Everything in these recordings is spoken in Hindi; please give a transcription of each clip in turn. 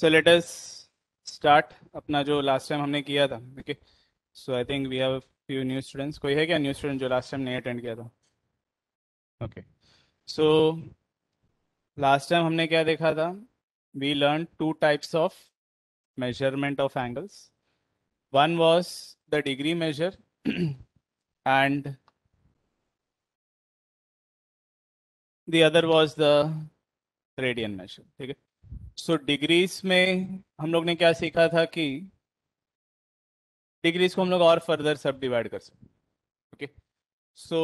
सो लेट अस स्टार्ट अपना जो लास्ट टाइम हमने किया था okay so I think we have few new students कोई है क्या न्यू स्टूडेंट जो लास्ट टाइम नहीं अटेंड किया था? ओके सो लास्ट टाइम हमने क्या देखा था? We learn two types of measurement of angles. One was the degree measure and the other was the radian measure ठीक सो so, डिग्रीज में हम लोग ने क्या सीखा था कि डिग्रीज को हम लोग और फर्दर सब डिवाइड कर सकते okay so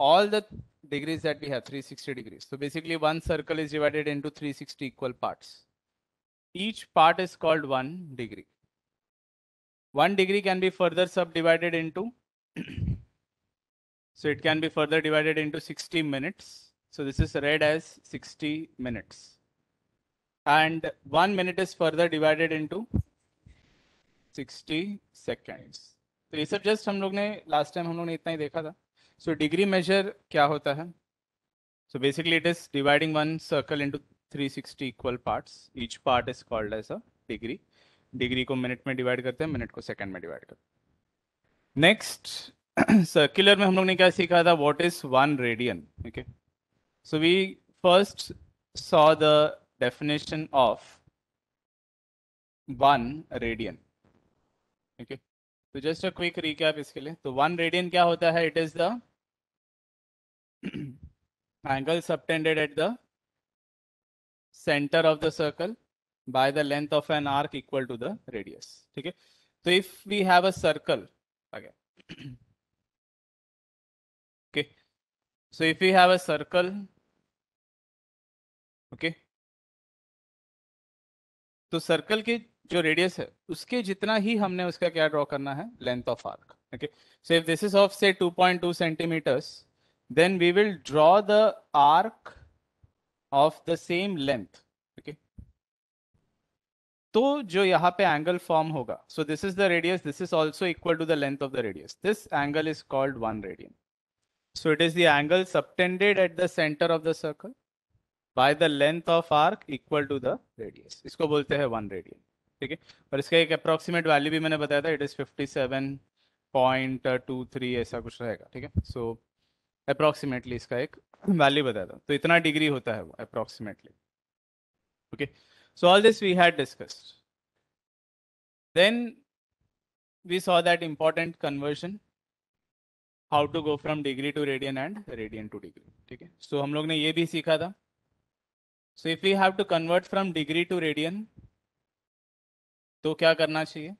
all the degrees that we have 360 degrees so basically one circle is divided into 360 equal parts each part is called one degree one degree can be further subdivided into so it can be further divided into sixty minutes so this is read as sixty minutes and one minute is further divided into 60 seconds. तो ये सब जस्ट हम लोग ने लास्ट टाइम हम लोग ने इतना ही देखा था। सो डिग्री मेजर क्या होता है? So basically it is dividing one circle into 360 equal parts each part is called as a degree degree को मिनट में डिवाइड करते हैं मिनट को सेकंड में डिवाइड करते हैं। नेक्स्ट सर्कुलर में हम लोग ने क्या सीखा था? What is one radian okay so we first saw the definition of one radian okay तो जस्ट अ क्विक रिकैप इसके लिए तो वन रेडियन क्या होता है it is the angle subtended at the center of the circle by the length of an arc equal to the radius ठीक है तो if we have a circle again okay so if we have a circle okay तो सर्कल के जो रेडियस है, उसके जितना ही हमने उसका क्या ड्रॉ करना है? Length of arc okay so if this is of say 2.2 centimetres then we will draw the arc of the same length okay तो जो यहाँ पे एंगल फॉर्म होगा so this is the radius this is also equal to the length of the radius this angle is called one radian so it is the angle subtended at the centre of the circle by the length of arc equal to the radius इसको बोलते हैं वन रेडियन ठीक है? और इसका एक अप्रोक्सीमेट वैल्यू भी मैंने बताया था it is fifty seven point two three ऐसा कुछ रहेगा, ठीक है? सो अप्रोक्सीमेटली इसका एक वैल्यू बताया था। तो इतना डिग्री होता है वो approximately okay so all this we had discussed then we saw that important conversion, how to go from degree to radian and radian to degree, ठीक है? So, हम लोग ने ये भी सीखा था so if we have to convert from degree to radian तो क्या करना चाहिए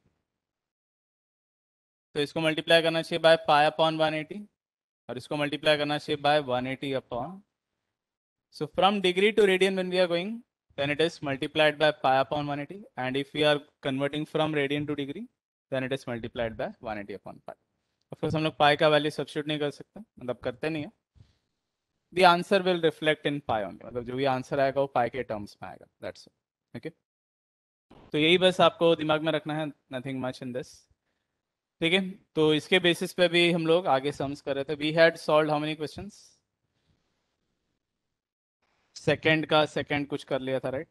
तो इसको मल्टीप्लाई करना चाहिए बाय पाई अपॉन 180 और इसको मल्टीप्लाई करना चाहिए by 180 upon so from degree to radian when we are going then it is multiplied by pi upon 180 and if we are converting from radian to degree then it is multiplied by 180 upon pi of course हम लोग pi का वैल्यू सब्स्टिट्यूट नहीं कर सकते मतलब करते नहीं है the answer will reflect in pi only. मतलब जो भी आंसर आएगा वो pi के टर्म्स में आएगा. That's it. Okay? तो यही बस आपको दिमाग में रखना है. नथिंग मच इन दिस ठीक है? तो इसके बेसिस पे भी हम लोग आगे सम्स कर रहे थे. We had solve how many questions second का सेकंड कुछ कर लिया था राइट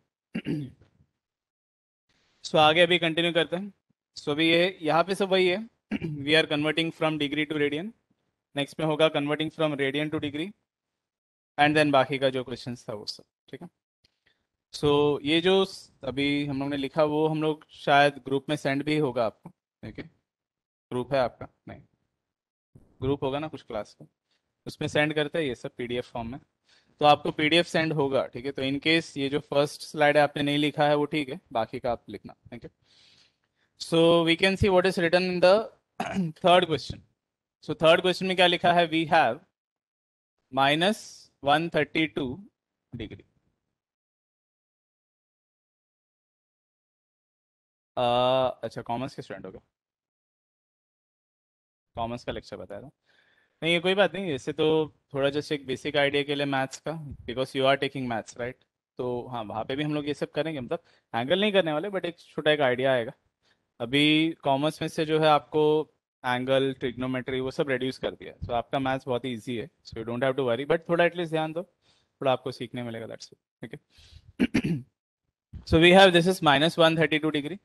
सो so, आगे अभी कंटिन्यू करते हैं. सो so, अभी ये यहाँ पे सब वही है. We are converting from degree to radian next में होगा converting from radian to degree and then बाकी का जो क्वेश्चन था वो सब ठीक है? सो so, ये जो अभी हम लोग ने लिखा वो हम लोग शायद ग्रुप में सेंड भी होगा आपको ठीक है? ग्रुप है आपका? नहीं। ग्रुप होगा ना कुछ क्लास का उसमें सेंड करते हैं ये सब पीडीएफ फॉर्म में। तो आपको पीडीएफ सेंड होगा ठीक है? तो इन केस ये जो फ़र्स्ट स्लाइड है आपने नहीं लिखा है वो ठीक है बाकी का आप लिखना ठीक है? So we can see what is written in the third question so third question में क्या लिखा है? We have minus one thirty two degree अच्छा कॉमर्स के स्टूडेंट हो गए। कॉमर्स का लेक्चर बताया था नहीं, ये कोई बात नहीं, इससे तो थोड़ा जस्ट एक बेसिक आइडिया के लिए मैथ्स का because you are taking maths right तो हाँ वहाँ पे भी हम लोग ये सब करेंगे मतलब एंगल नहीं करने वाले बट एक छोटा एक आइडिया आएगा। अभी कॉमर्स में से जो है आपको एंगल ट्रिग्नोमेट्री वो सब रेड्यूस कर दिया। तो आपका मैथ्स बहुत ही ईजी है so you don't have to worry but थोड़ा एटलीस्ट ध्यान दो, थोड़ा आपको सीखने मिलेगा दैट्स ठीक है? So we have this is minus one thirty two degree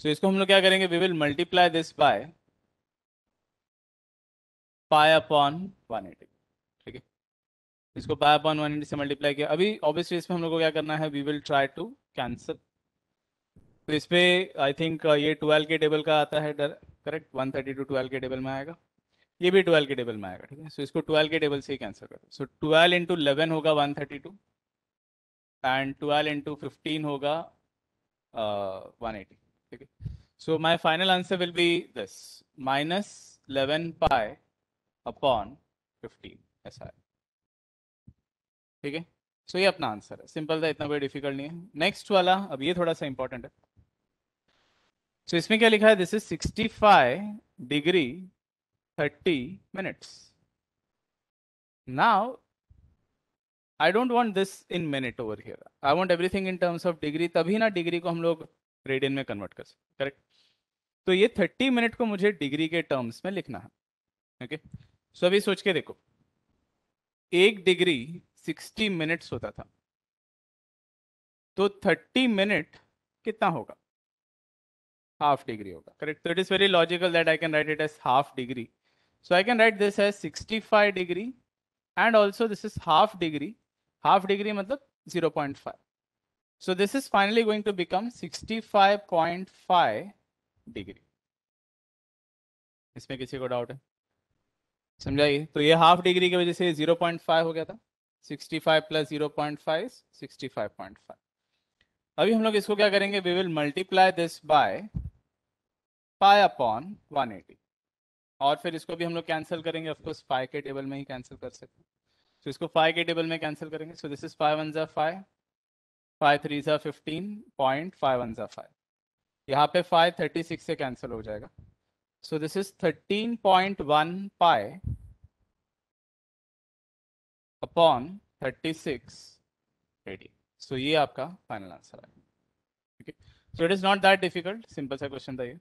so इसको हम लोग क्या करेंगे? We will multiply this by pi upon one eighty ठीक है? इसको पाई अपॉन वन एटी से मल्टीप्लाई किया। अभी ऑब्वियसली इसमें हम लोग को क्या करना है? We will try to cancel तो इस पे आई थिंक ये ट्वेल्व के टेबल का आता है correct? One thirty two twelve के टेबल में आएगा। ये भी ट्वेल्व के टेबल में आएगा, ठीक है? सो इसको ट्वेल्व के टेबल से ही कैंसिल करो। सो ट्वेल्व इंटू इलेवन होगा one thirty two and twelve into fifteen होगा वन एटी ठीक है? So my final answer will be this minus eleven pi upon fifteen ऐसा है ठीक है? सो ये अपना आंसर है। सिंपल था, इतना कोई डिफ़िकल्ट नहीं है। नेक्स्ट वाला, अब ये थोड़ा सा इंपॉर्टेंट है। सो इसमें क्या लिखा है? This is 65 degree 30 minutes Now, I don't want this in minute over here. I want everything in terms of degree. तभी ना डिग्री को हम लोग रेडियन में कन्वर्ट कर सकते करेक्ट तो ये 30 मिनट को मुझे डिग्री के टर्म्स में लिखना है ओके सो अभी सोच के देखो। एक डिग्री 60 मिनट्स होता था। तो 30 मिनट कितना होगा? हाफ़ डिग्री होगा। करेक्ट तो it is very logical that I can write it as half degree so I can write this as sixty five degree and also this is half degree half degree मतलब zero point five so this is finally going to become sixty five point five degree इसमें किसी को डाउट है? समझाइए? तो ये हाफ़ डिग्री की वजह से ज़ीरो पॉइंट फाइव हो गया था। Sixty five plus zero point five sixty five point five अभी हम लोग इसको क्या करेंगे? We will multiply this by pi upon 180 और फिर इसको भी हम लोग कैंसिल करेंगे ऑफकोर्स फाइव के टेबल में ही कैंसिल कर सकते हैं। तो इसको फाइव के टेबल में कैंसिल करेंगे। So this is five one ज़ा फाइव फाइव थ्री ज़ा फिफ्टीन पॉइंट फाइव वन ज़ा फाइव यहाँ पे फाइव थर्टी सिक्स से कैंसिल हो जाएगा। So this is thirteen point one pi upon thirty six eighty so ये आपका फाइनल आंसर है। ठीक है so it is not that difficult simple सा क्वेश्चन था ये।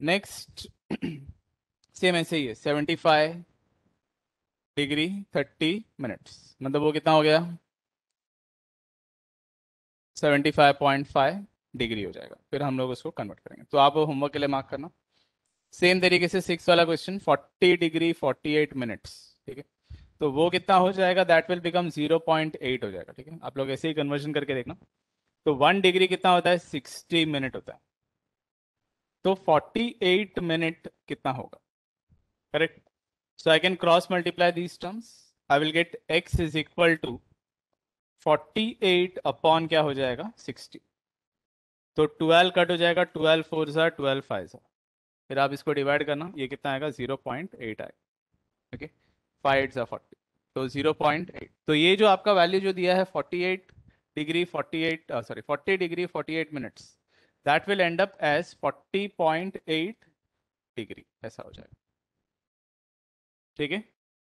नेक्स्ट सेम ऐसे ही है seventy five degree thirty minutes मतलब वो कितना हो गया? Seventy five point five degree हो जाएगा। फिर हम लोग उसको कन्वर्ट करेंगे। तो आप होमवर्क के लिए मार्क करना। सेम तरीके से सिक्स वाला question forty degree forty eight minutes ठीक है? तो वो कितना हो जाएगा? That will become zero point eight हो जाएगा, ठीक है? आप लोग ऐसे ही कन्वर्जन करके देखना। तो वन डिग्री कितना होता है? सिक्सटी मिनट होता है। तो 48 मिनट कितना होगा? Correct so I can cross multiply these terms I will get x is equal to 48 upon क्या हो जाएगा? 60 तो 12 कट हो जाएगा। 12 फोर सा ट्वेल्व फाइव सा फिर आप इसको डिवाइड करना। ये कितना आएगा? 0.8 आएगा। ओके फाइव एट सा फोर्टी तो 0.8 तो ये जो आपका वैल्यू जो दिया है 48 degree 48 sorry 40 degree 48 minutes that will end up as 40.8 degree ऐसा हो जाएगा। ठीक है?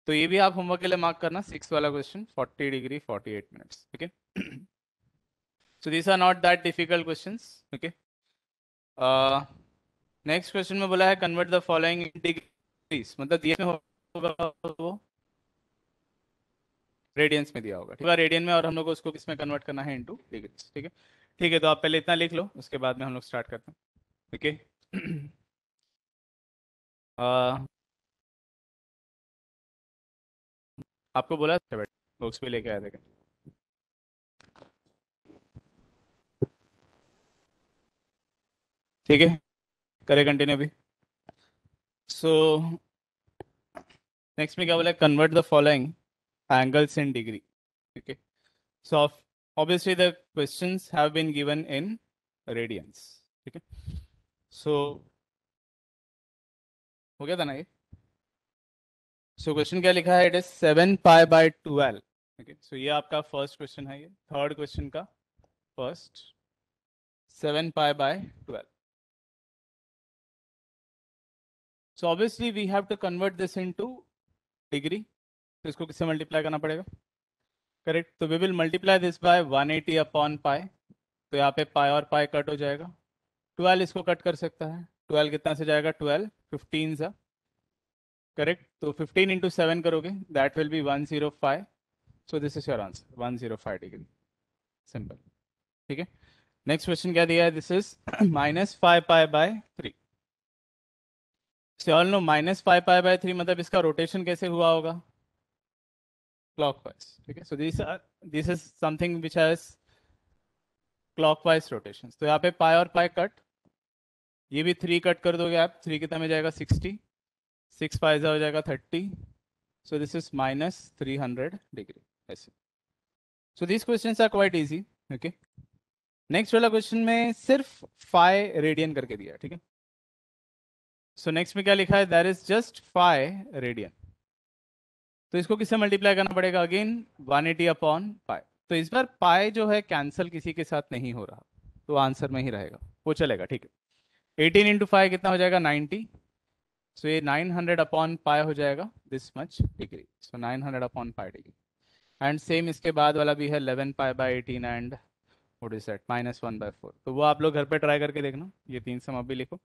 तो ये भी आप होमवर्क के लिए मार्क करना। सिक्स वाला क्वेश्चन 40 डिग्री 48 मिनट्स ठीक है so these are not that difficult questions okay next question में बोला है कन्वर्ट द फॉलोइंग डिग्रीज मतलब दिए में होगा वो रेडियंस में दिया होगा ठीक है? रेडियन में और हम लोग को उसको किसमें कन्वर्ट करना है इनटू डिग्रीज ठीक है? ठीक है तो आप पहले इतना लिख लो उसके बाद में हम लोग स्टार्ट करते हैं ओके आपको बोला बुक्स भी लेके आया था ठीक है करें कंटिन्यू अभी। सो नेक्स्ट में क्या बोला convert the following angles in degree ठीक है so obviously, the questions have been given in radians, okay? So, हो गया था ना ये? सो क्वेश्चन क्या लिखा है? It is seven pi by twelve okay so ये आपका फ़र्स्ट क्वेश्चन है ये। थर्ड क्वेश्चन का first seven pi by twelve so obviously we have to convert this into degree तो इसको किससे मल्टीप्लाई करना पड़ेगा? करेक्ट तो we will multiply this by 180 upon pi तो यहाँ पे पाई और पाई कट हो जाएगा। 12 इसको कट कर सकता है। 12 कितना से जाएगा? 12 15 सा। करेक्ट तो 15 इंटू सेवन करोगे। That will be 105 so this is your answer 105 degree simple ठीक है? नेक्स्ट क्वेश्चन क्या दिया है? This is minus five pi by three all know minus five pi by three मतलब इसका रोटेशन कैसे हुआ होगा? क्लॉकवाइज ठीक है so this this is something which has clockwise rotation तो यहाँ पे पाई और पाई कट ये भी थ्री कट कर दोगे आप थ्री कितना में जाएगा? सिक्सटी सिक्स पाइजा हो जाएगा thirty so this is minus three hundred degree ऐसे so this question are quite easy okay next वाला क्वेश्चन में सिर्फ़ फाइव रेडियन करके दिया ठीक है? सो नेक्स्ट में क्या लिखा है? There is just five radian तो इसको किससे मल्टीप्लाई करना पड़ेगा? अगेन 180 एटी अपॉन पाए तो इस बार पाए जो है कैंसिल किसी के साथ नहीं हो रहा। तो आंसर में ही रहेगा। वो चलेगा, ठीक है। 18 इंटू फाइव कितना हो जाएगा? 90 सो ये 900 हंड्रेड अपॉन पाए हो जाएगा this much degree so 900 hundred upon pi degree and same इसके बाद वाला भी है 11 pi by eighteen and what is that minus one by four तो वो आप लोग घर पे ट्राई करके देखना। ये तीन सम अभी लिखो।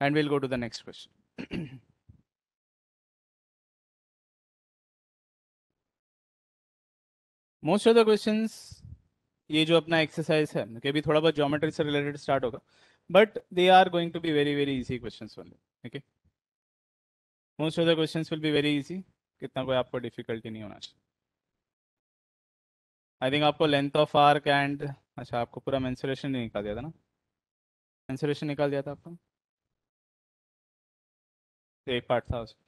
And will go to the next question most of the question ये जो अपना एक्सरसाइज है कि अभी थोड़ा बहुत ज्योमेट्री से रिलेटेड स्टार्ट होगा but they are going to be very very easy question only okay most of the question will be very easy कितना कोई आपको डिफिकल्टी नहीं होना चाहिए। आई थिंक आपको लेंथ ऑफ़ आर्क एंड अच्छा आपको पूरा मेंसुरेशन नहीं निकाल दिया था ना? मेंसुरेशन निकाल दिया था आपको? एक पार्ट था उसका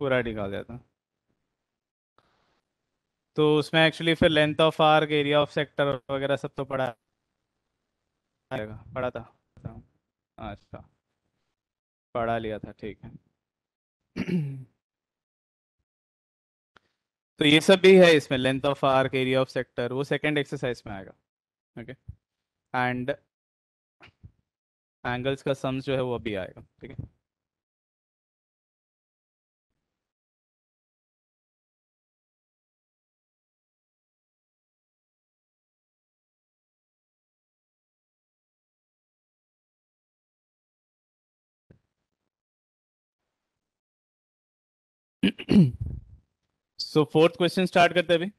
पूरा निकाल दिया था। तो उसमें एक्चुअली फिर length of arc area of sector वगैरह सब तो पढ़ा पढ़ा था। अच्छा। पढ़ा लिया था, ठीक है। तो ये सब भी है इसमें length of arc area of sector वो सेकंड एक्सरसाइज में आएगा। ओके एंड एंगल्स का सम्स जो है वो अभी आएगा, ठीक है। सो फोर्थ क्वेश्चन स्टार्ट करते हैं अभी।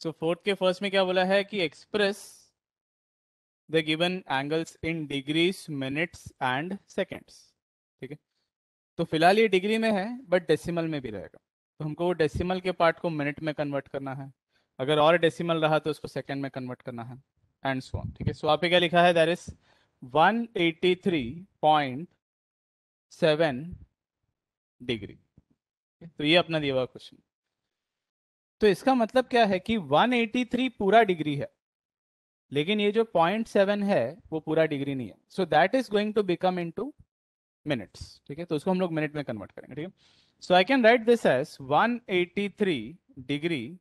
सो फोर्थ के फ़र्स्ट में क्या बोला है कि express the given angles in degrees minutes and seconds ठीक है? तो फ़िलहाल ये डिग्री में है बट डेसिमल में भी रहेगा। तो हमको वो डेसिमल के पार्ट को मिनट में कन्वर्ट करना है। अगर और डेसिमल रहा तो उसको सेकेंड में कन्वर्ट करना है। एंड सो ऑन ठीक है? सो आप क्या लिखा है? दैर इज़ 183.7 डिग्री तो ये अपना दिया हुआ क्वेश्चन तो इसका मतलब क्या है कि 183 पूरा डिग्री है, लेकिन ये जो पॉइंट सेवन है, वो पूरा डिग्री नहीं है. So that is going to become into minutes ठीक है? तो उसको हम लोग मिनट में कन्वर्ट करेंगे, ठीक है? So I can write this as 183 degree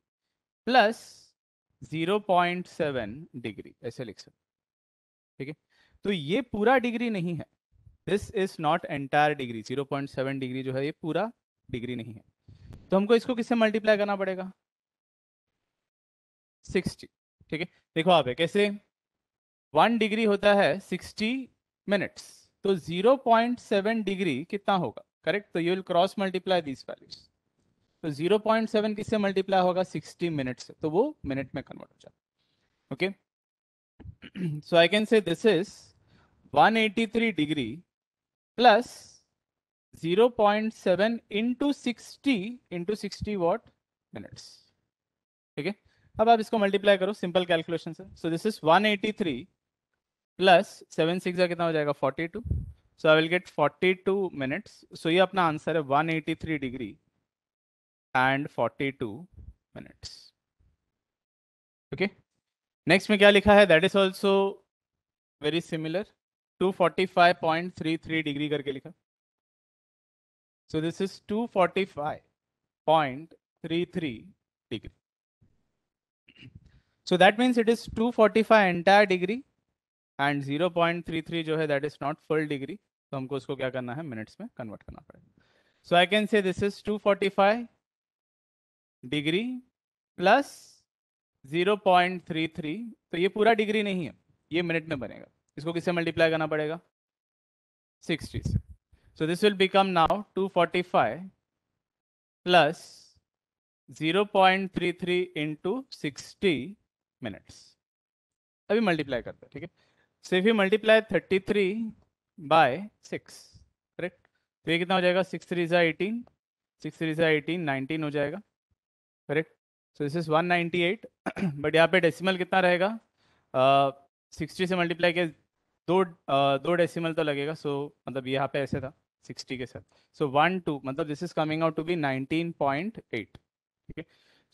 plus 0.7 degree ऐसे लिख सकते ठीक है? तो ये पूरा डिग्री नहीं है. This is not entire degree 0.7 degree जो है, ये पूरा डिग्री नहीं है। तो हमको इसको किससे मल्टीप्लाई करना पड़ेगा? 60 ठीक है? देखो आप कैसे, वन डिग्री होता है 60 मिनट्स तो 0.7 डिग्री कितना होगा? करेक्ट? तो you will cross multiply this values तो 0.7 किससे मल्टीप्लाई होगा? 60 मिनट से। तो वो मिनट में कन्वर्ट हो जाता okay? So I can say this is 183 degree plus 0.7 into 60 into 60 what minutes ठीक है अब आप इसको मल्टीप्लाई करो सिंपल कैलकुलेशन से। So this is 183 plus seven six कितना हो जाएगा? 42 so I will get 42 minutes सो ये अपना आंसर है 183 degree and 42 minutes okay next में क्या लिखा है? That is also very similar 245.33 degree करके लिखा। So, this is 245.33 degree. So, that means it is 245 entire degree and 0.33 जो है, that is not full degree. तो हमको उसको क्या करना है? मिनट्स में कन्वर्ट करना पड़ेगा. So I can say this is 245 degree plus 0.33 तो ये पूरा डिग्री नहीं है. ये मिनट में बनेगा. इसको किससे मल्टीप्लाई करना पड़ेगा? 60 से. So this will become now 245 plus 0.33 into 60 minutes. अभी मल्टीप्लाई करते हैं ठीक है? So if you multiply 33 by 6 correct तो ये कितना हो जाएगा? 6 थ्री ज़ा एटीन सिक्स थ्री ज़ा एटीन नाइनटीन हो जाएगा correct so this is 198 but यहाँ पे डेसिमल कितना रहेगा? सिक्सटी uh, से मल्टीप्लाई किया दो uh, दो डेसिमल तो लगेगा सो so, मतलब यहाँ पे ऐसे था। 60 के साथ। सो वन टू मतलब this is coming out to be 19.8 ठीक है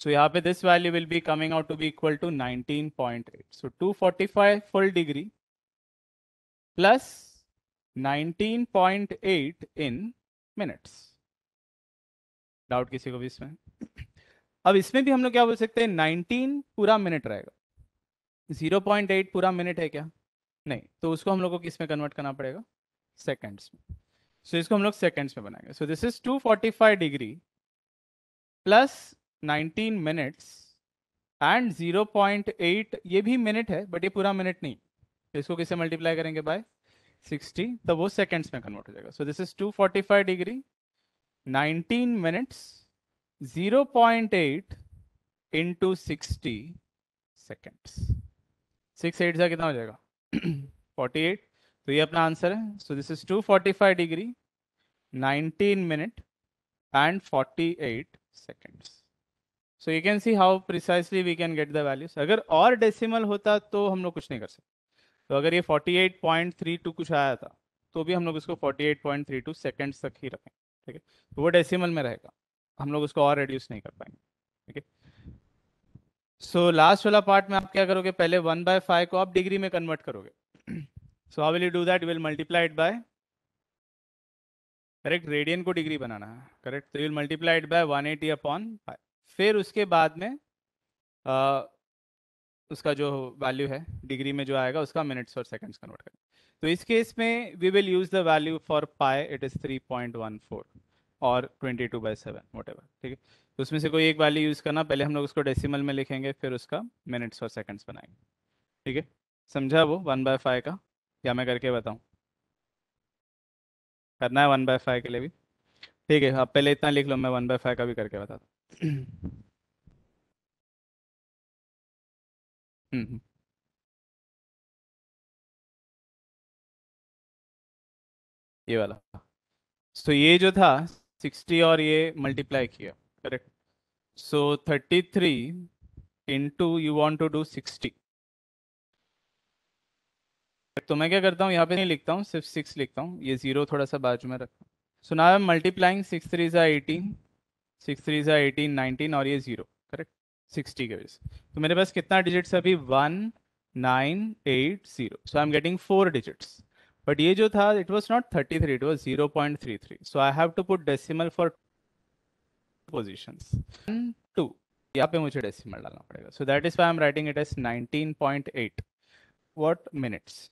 सो यहाँ पे this value will be coming out to be equal to 19.8 so 245 full degree plus 19.8 in minutes doubt किसी को भी इसमें? अब इसमें भी हम लोग क्या बोल सकते हैं? 19 पूरा मिनट रहेगा। 0.8 पूरा मिनट है क्या? नहीं तो उसको हम लोग को किसमें कन्वर्ट करना पड़ेगा? सेकेंड्स में। सो so, इसको हम लोग सेकेंड्स में बनाएँगे। So this is 245 degree plus 19 minutes and 0.8 ये भी मिनट है बट ये पूरा मिनट नहीं। तो इसको किसे मल्टीप्लाई करेंगे बाय 60 तो वो सेकेंड्स में कन्वर्ट हो जाएगा। So this is 245 degree 19 minutes 0.8 into sixty seconds six eight सा कितना हो जाएगा? 48 तो ये अपना आंसर है. So this is 245 degree 19 minute and 48 seconds so you can see how precisely we can get the values अगर और डेसिमल होता तो हम लोग कुछ नहीं कर सकते. तो अगर ये 48.32 कुछ आया था तो भी हम लोग इसको 48.32 सेकेंड्स तक ही रखें. ठीक है? तो वो डेसिमल में रहेगा. हम लोग उसको और रिड्यूस नहीं कर पाएँगे. ठीक है? सो लास्ट वाला पार्ट में आप क्या करोगे? पहले वन बाय फाइव को आप डिग्री में कन्वर्ट करोगे. So how will you do that will multiply it by correct radian को डिग्री बनाना है करेक्ट तो will multiply it by 180 eighty upon फिर उसके बाद में आ, उसका जो वैल्यू है डिग्री में जो आएगा उसका मिनट्स और सेकंड्स कन्वर्ट करें। तो इस केस में we will use the value for pi it is 3.14 और 22 टू बाई सेवन वट ठीक है? तो उसमें से कोई एक वैल्यू यूज़ करना पहले हम लोग उसको डेसिमल में लिखेंगे फिर उसका मिनट्स और सेकंड्स बनाएँगे ठीक है? समझा वो? वन बाय फाइव का या मैं करके बताऊँ? करना है वन बाय फाइव के लिए भी। ठीक है आप पहले इतना लिख लो मैं वन बाय फाइव का भी करके बताता हूँ। हम्म, हम्म। ये वाला। तो ये जो था सिक्सटी और ये मल्टीप्लाई किया correct so thirty three into you want to do sixty तो मैं क्या करता हूँ, यहाँ पे नहीं लिखता हूँ, सिर्फ़ सिक्स लिखता हूँ। ये ज़ीरो थोड़ा सा बाजू में रखता हूँ। So now I multiplying six three ज़ा एटीन सिक्स थ्री ज़ा एटीन नाइनटीन और ये ज़ीरो करेक्ट सिक्सटी के वजह तो मेरे पास कितना डिजिट्स अभी? One nine eight zero so I am getting four digits but ये जो था it was not thirty three it was zero point three three so I have to put decimal four positions too यहाँ पे मुझे डेसिमल डालना पड़ेगा. So that is why am writing it as 19.8 what minutes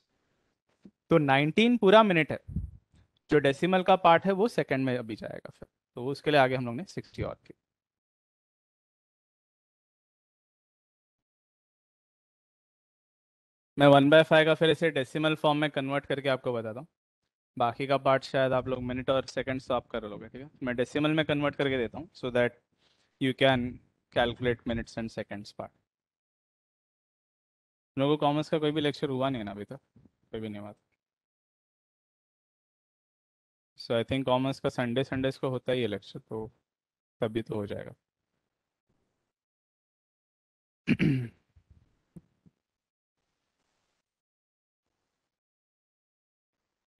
तो 19 पूरा मिनट है। जो डेसिमल का पार्ट है, वो सेकंड में अभी जाएगा फिर। तो उसके लिए आगे हम लोग ने 60 और की मैं वन बाय फाइव का फिर इसे डेसिमल फॉर्म में कन्वर्ट करके आपको बताता हूँ। बाकी का पार्ट शायद आप लोग मिनट और सेकंड्स तो आप कर लोगे, ठीक है? मैं डेसिमल में कन्वर्ट करके देता हूँ so that you can calculate minutes and seconds part लोगों कॉमर्स का कोई भी लेक्चर हुआ नहीं है ना अभी तक, कोई भी नहीं हुआ सो आई थिंक कॉमर्स का संडे संडेज को होता ही है लेक्चर तो तभी तो हो जाएगा।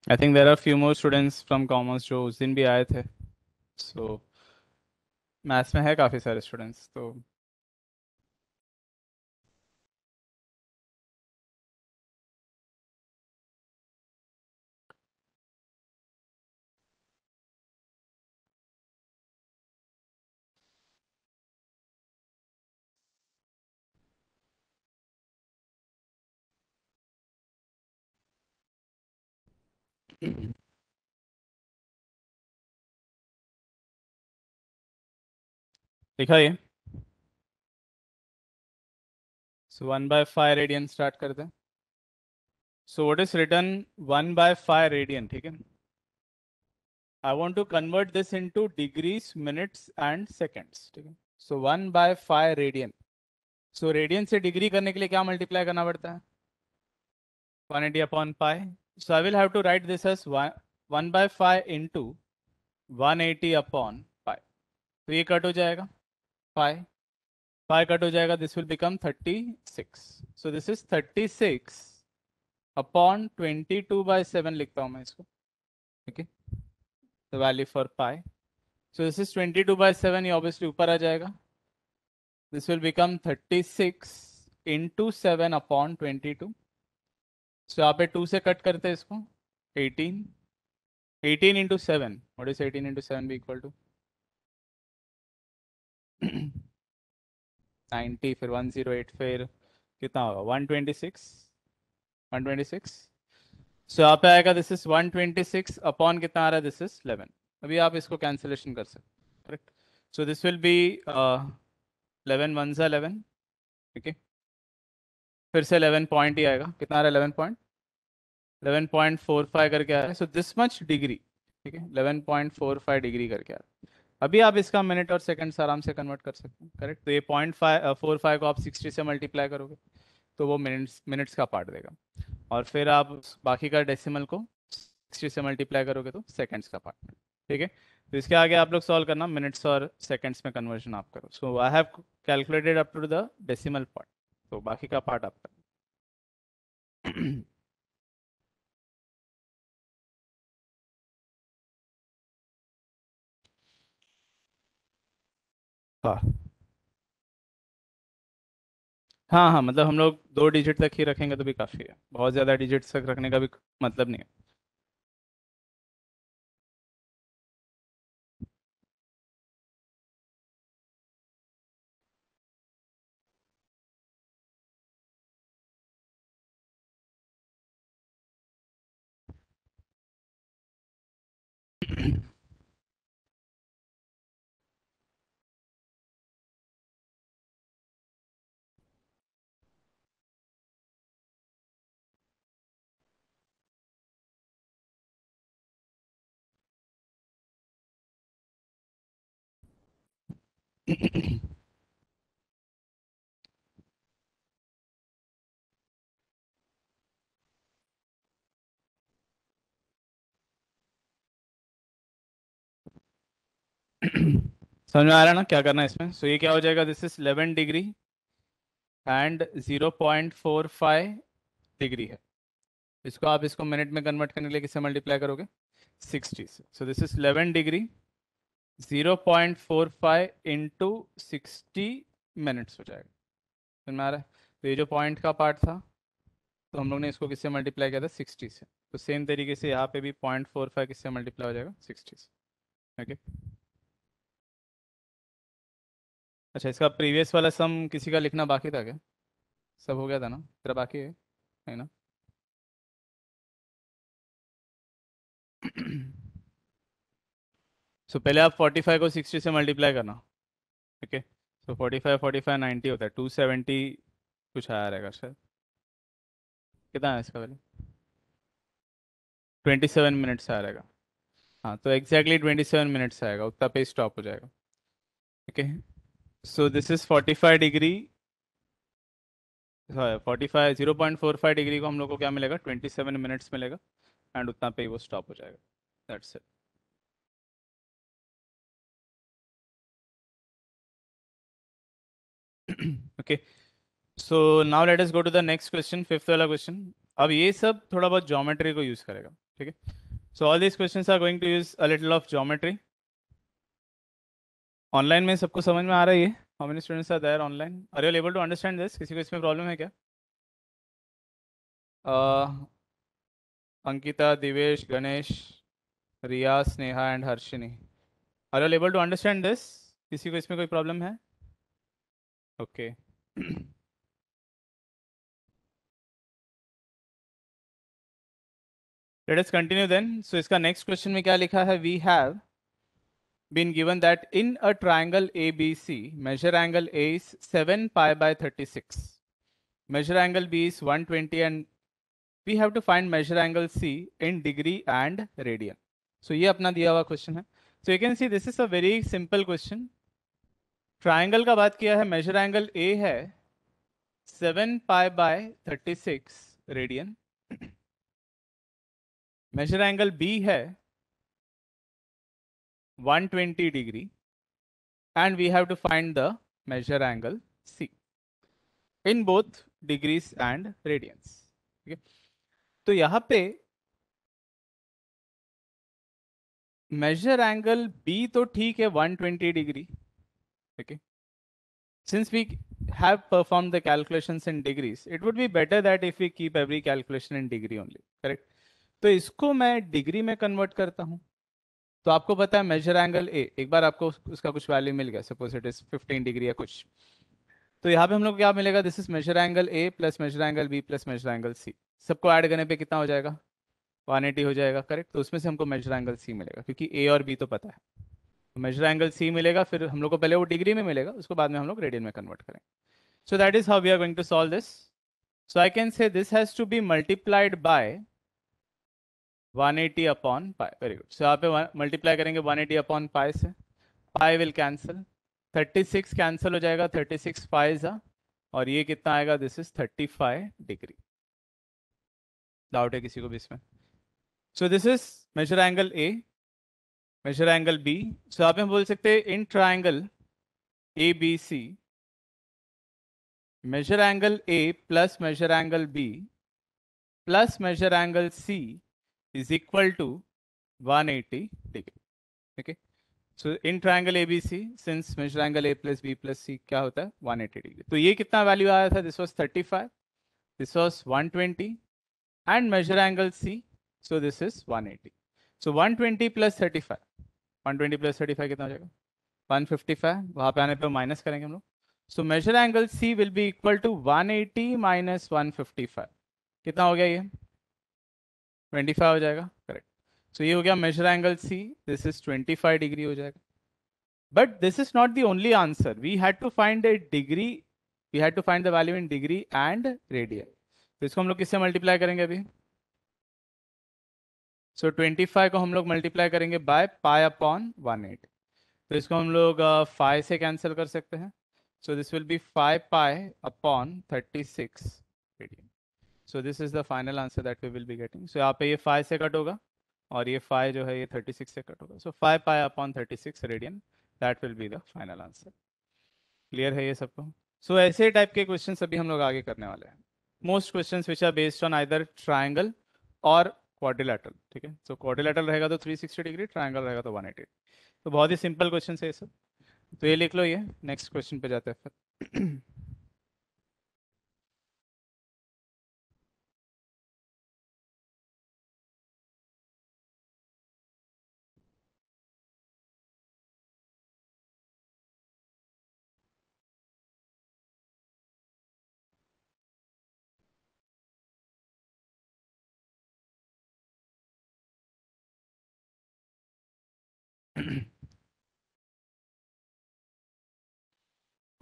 I think there are few more students from commerce जो उस दिन भी आए थे। सो so, मैथ्स में है काफ़ी सारे स्टूडेंट्स तो लिखा ये? So one by five radian start करते हैं। So what is written one by five radian ठीक है? I want to convert this into degrees minutes and seconds ठीक है? So one by five radian so radian से डिग्री करने के लिए क्या मल्टीप्लाई करना पड़ता है? One eighty upon five So I will have to write this as 1, 1 by 5 into 180 upon pi. तो ये कट हो जाएगा pi. pi कट हो जाएगा this will become 36. So this is 36 upon 22 by 7 लिखता हूँ मैं इसको. Okay. The value for pi. So this is 22 by 7 ये obviously ऊपर आ जाएगा. This will become 36 into 7 upon 22. So यहाँ पे 2 से कट करते हैं इसको 18 18 into 7 what is 18 into 7 be equal to? 90 फिर 108 फिर कितना होगा? 126 126 सो यहाँ पे आएगा दिस इज़ 126 अपॉन कितना आ रहा है? दिस इज़ 11 अभी आप इसको कैंसिलेशन कर सकते correct so this will be 11 one सा 11 ठीक है फिर से 11 पॉइंट ही आएगा. कितना आ रहा है? 11 पॉइंट 11.45 करके आ रहा है। सो दिस मच डिग्री ठीक है? 11.45 डिग्री करके आ रहा है। अभी आप इसका मिनट और सेकंड्स आराम से कन्वर्ट कर सकते हैं करेक्ट तो ये पॉइंट फाइव फोर फाइव को आप सिक्सटी से मल्टीप्लाई करोगे तो वो मिनट्स मिनट्स का पार्ट देगा। और फिर आप बाकी का डेसिमल को सिक्सटी से मल्टीप्लाई करोगे तो सेकेंड्स का पार्ट ठीक है? तो इसके आगे आप लोग सॉल्व करना मिनट्स और सेकेंड्स में कन्वर्जन आप करो। So I have calculated up to the decimal part तो बाकी का पार्ट आप करो हाँ। हाँ हाँ मतलब हम लोग दो डिजिट तक ही रखेंगे तो भी काफ़ी है। बहुत ज़्यादा डिजिट्स तक रखने का भी मतलब नहीं है। समझ में आ रहा है ना क्या करना है इसमें? सो so, ये क्या हो जाएगा? This is 11 degree and 0.45 degree है। इसको आप इसको मिनट में कन्वर्ट करने के लिए किससे मल्टीप्लाई करोगे? 60 से। So this is 11 degree 0.45 point four five into sixty minutes हो जाएगा। समझ में आ रहा है? तो ये जो पॉइंट का पार्ट था तो हम लोग ने इसको किससे मल्टीप्लाई किया था? 60 से। तो सेम तरीके से यहाँ पे भी 0.45 किससे मल्टीप्लाई हो जाएगा? 60 से। ओके अच्छा इसका प्रीवियस वाला सम किसी का लिखना बाकी था क्या? सब हो गया था ना? तेरा बाकी है है ना? सो so, पहले आप 45 को 60 से मल्टीप्लाई करना। ठीक है? सो 45 45 90 होता है। 270 कुछ आया रहेगा शायद कितना है इसका वैल्यू 27 मिनट्स आया रहेगा। हाँ तो एग्जैक्टली 27 मिनट्स आएगा। उतना पे स्टॉप हो जाएगा। ठीक है? So this is 45 degree forty five zero point four five degree को हम लोग को क्या मिलेगा? ट्वेंटी सेवन मिनट्स मिलेगा। एंड उतना पे वो स्टॉप हो जाएगा। That's it okay so now let us go to the next question fifth वाला क्वेश्चन अब ये सब थोड़ा बहुत ज्योमेट्री को यूज़ करेगा, ठीक है? So all this questions are going to use a little of geometry online में सबको समझ में आ रही है how many students are there online are you able to understand this किसी को इसमें प्रॉब्लम है क्या? Ankita, Divesh, Ganesh, Riya, Sneha and Harshini. Are you able to understand this किसी को इसमें कोई प्रॉब्लम है? Okay let us continue then so इसका नेक्स्ट क्वेश्चन में क्या लिखा है we have been given that in a triangle ABC, measure angle A is 7 pi by 36. Measure angle B is 120 and we have to find measure angle C in degree and radian. So ये अपना दिया हुआ क्वेश्चन है so you can see this is a very simple question triangle का बात किया है मेजर एंगल ए है seven pi by thirty six radian measure angle B है one twenty degree and we have to find the measure angle C in both degrees and radians ठीक है तो यहाँ पे मेजर एंगल बी तो ठीक है one twenty degree Okay. Since we have performed the calculations in degrees, it would be better that if we keep every calculation in degree only. Correct. तो इसको मैं डिग्री में कन्वर्ट करता हूँ तो आपको पता है मेजर एंगल ए एक बार आपको उसका कुछ वैल्यू मिल गया सपोज़ इट इज़ 15 डिग्री या कुछ तो यहाँ पे हम लोग क्या मिलेगा this is measure angle A plus measure angle B plus measure angle C सबको ऐड करने पे कितना हो जाएगा 180 हो जाएगा करेक्ट तो उसमें से हमको मेजर एंगल सी मिलेगा क्योंकि ए और बी तो पता है मेजर एंगल सी मिलेगा, फिर हम लोग को पहले वो डिग्री में मिलेगा, उसको बाद में हम लोग रेडियन में कन्वर्ट करेंगे। So that is how we are going to solve this so I can say this has to be multiplied by 180 upon pi very good so यहाँ पे मल्टीप्लाई करेंगे 180 अपॉन पाई से। पाई विल कैंसिल 36 कैंसिल हो जाएगा 36 पाई जा और ये कितना आएगा? दिस इज़ 35 डिग्री डाउट है किसी को भी इसमें। So this is measure angle A measure angle B so आप हम बोल सकते हैं in triangle A B C measure angle A plus measure angle B plus measure angle C is equal to one eighty degree ठीक है so in triangle A B C since measure angle A plus B plus C क्या होता है? वन एटी डिग्री तो ये कितना वैल्यू आया था? This was 35 five this was one twenty and measure angle C so this is one eighty so one twenty plus thirty five 120 plus 35 कितना हो जाएगा? 155, वहाँ पे आने पे माइनस करेंगे हम लोग। So measure angle C will be equal to one eighty minus 155 कितना हो गया ये? 25 हो जाएगा करेक्ट सो so ये हो गया measure angle C this is 25 degree हो जाएगा। But this is not the only answer we had to find a degree we had to find the value in degree and radian तो इसको हम लोग किससे मल्टीप्लाई करेंगे अभी? सो ट्वेंटी फाइव को हम लोग मल्टीप्लाई करेंगे by pi upon one eight तो इसको हम लोग uh, फाइव से कैंसिल कर सकते हैं। So this will be five pi upon thirty six radian so this is the final answer that we will be getting so यहाँ पे ये फाइव से कट होगा और ये फाइव जो है ये थर्टी सिक्स से कट होगा। So five pi upon thirty six radian that will be the final answer clear है ये सबको सो so, ऐसे टाइप के क्वेश्चन अभी हम लोग आगे करने वाले हैं। Most question which are based on either triangle और quadrilateral. ठीक है? सो क्वारिलेटल रहेगा तो 360 डिग्री, ट्राइंगल रहेगा तो 180. तो बहुत ही सिंपल क्वेश्चन है ये सब. तो ये लिख लो ये नेक्स्ट क्वेश्चन पे जाते हैं फिर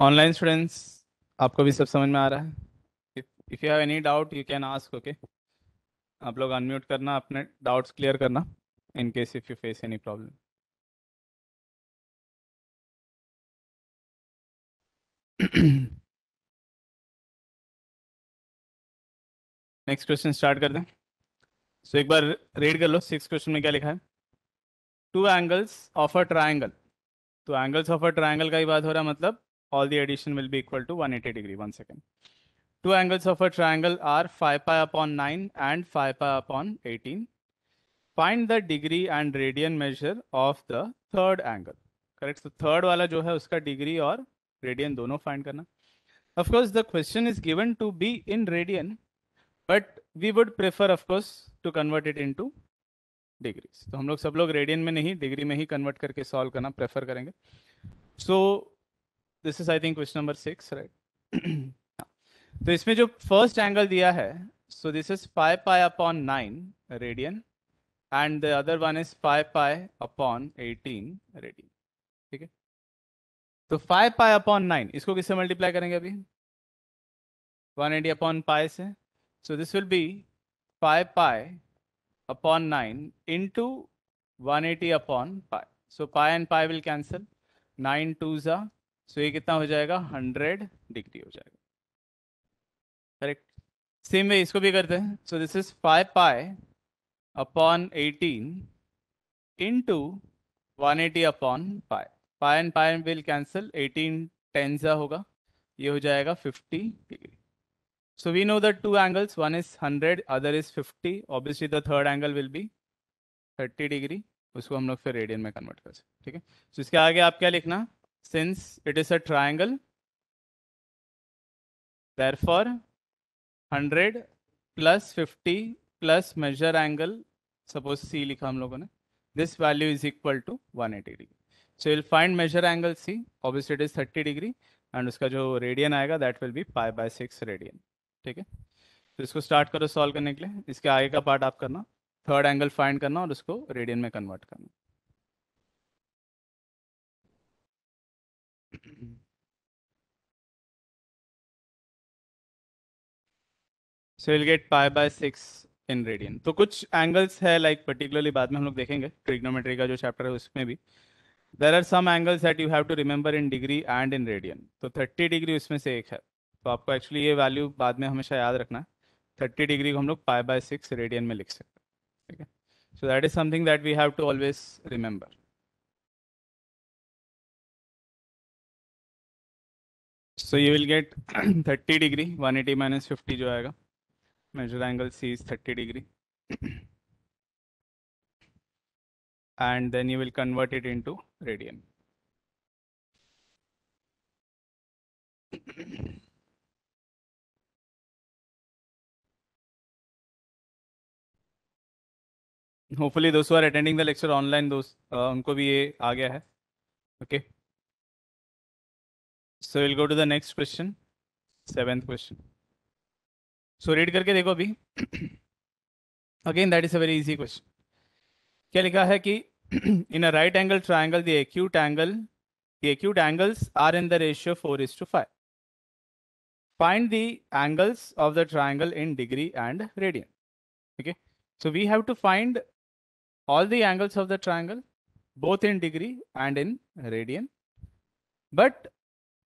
ऑनलाइन स्टूडेंट्स आपको भी सब समझ में आ रहा है? If you have any doubt you can ask okay आप लोग अनम्यूट करना अपने डाउट्स क्लियर करना in case if you face any problem next question start कर दें. सो so, एक बार रीड कर लो सिक्स क्वेश्चन में क्या लिखा है? Two angles of a triangle तो एंगल्स ऑफ़ अ ट्राइंगल का ही बात हो रहा है मतलब all the addition will be equal to 180 degree. One second. Two angles of a triangle are 5 pi upon 9 and 5 pi upon 18. Find the degree and radian measure of the third angle. Correct. So third वाला जो है उसका degree और radian दोनों find करना. Of course, the question is given to be in radian, but we would prefer, of course, to convert it into degrees. तो हम लोग सब लोग रेडियन में नहीं डिग्री में ही कन्वर्ट करके सॉल्व करना प्रेफर करेंगे सो so, this is I think question number six right तो इसमें जो फ़र्स्ट एंगल दिया है so this is five pi upon nine radian and the other one is five pi upon eighteen radian ठीक है? तो फाइव पाई अपॉन नाइन इसको किससे मल्टीप्लाई करेंगे अभी? वन एटी अपॉन पाई से। So this will be five pi upon nine into 180 upon pi so pi and pi will cancel nine two ज़ा सो ये कितना हो जाएगा? 100 डिग्री हो जाएगा। करेक्ट? सेम वे इसको भी करते हैं। So this is five pi upon 18 into 180 upon pi pi and pi will cancel 18 ten ज़ा होगा। ये हो जाएगा 50 degree So we know the two angles, one is 100, other is 50. Obviously the third angle will be 30 degree. उसको हम लोग फिर रेडियन में कन्वर्ट कर सकते ठीक है? So इसके आगे आप क्या लिखना? Since it is a triangle therefore 100 plus 50 plus major angle suppose C लिखा हम लोगों ने this value is equal to 180 degree so will find major angle C obviously it is 30 degree and उसका जो रेडियन आएगा that will be pi by six radian ठीक है? तो इसको स्टार्ट करो सॉल्व करने के लिए, इसके आगे का पार्ट आप करना थर्ड एंगल फाइंड करना और उसको रेडियन में कन्वर्ट करना. So will get pi by six in radian तो कुछ एंगल्स है लाइक like, पर्टिकुलरली बाद में हम लोग देखेंगे ट्रिग्नोमेट्री का जो चैप्टर है उसमें भी। There are some angles that you have to remember in degree and in radian तो थर्टी डिग्री उसमें से एक है। तो आपको एक्चुअली ये वैल्यू बाद में हमेशा याद रखना। है थर्टी डिग्री को हम लोग पाई बाय सिक्स रेडियन में लिख सकते हैं। ठीक है? So that is something that we have to always remember so you will get 30 degree 180 minus 50 जो आएगा। Measure angle C is 30 degree and then you will convert it into radian hopefully those who are attending the lecture online those uh, उनको भी ये आ गया है okay so we'll go to the next question seventh question so read करके देखो अभी again that is a very easy question क्या लिखा है कि in a right angle triangle the acute angle the acute angles are in the ratio 4 is to 5 find the angles of the triangle in degree and radian okay so we have to find all the angles of the triangle both in degree and in radian but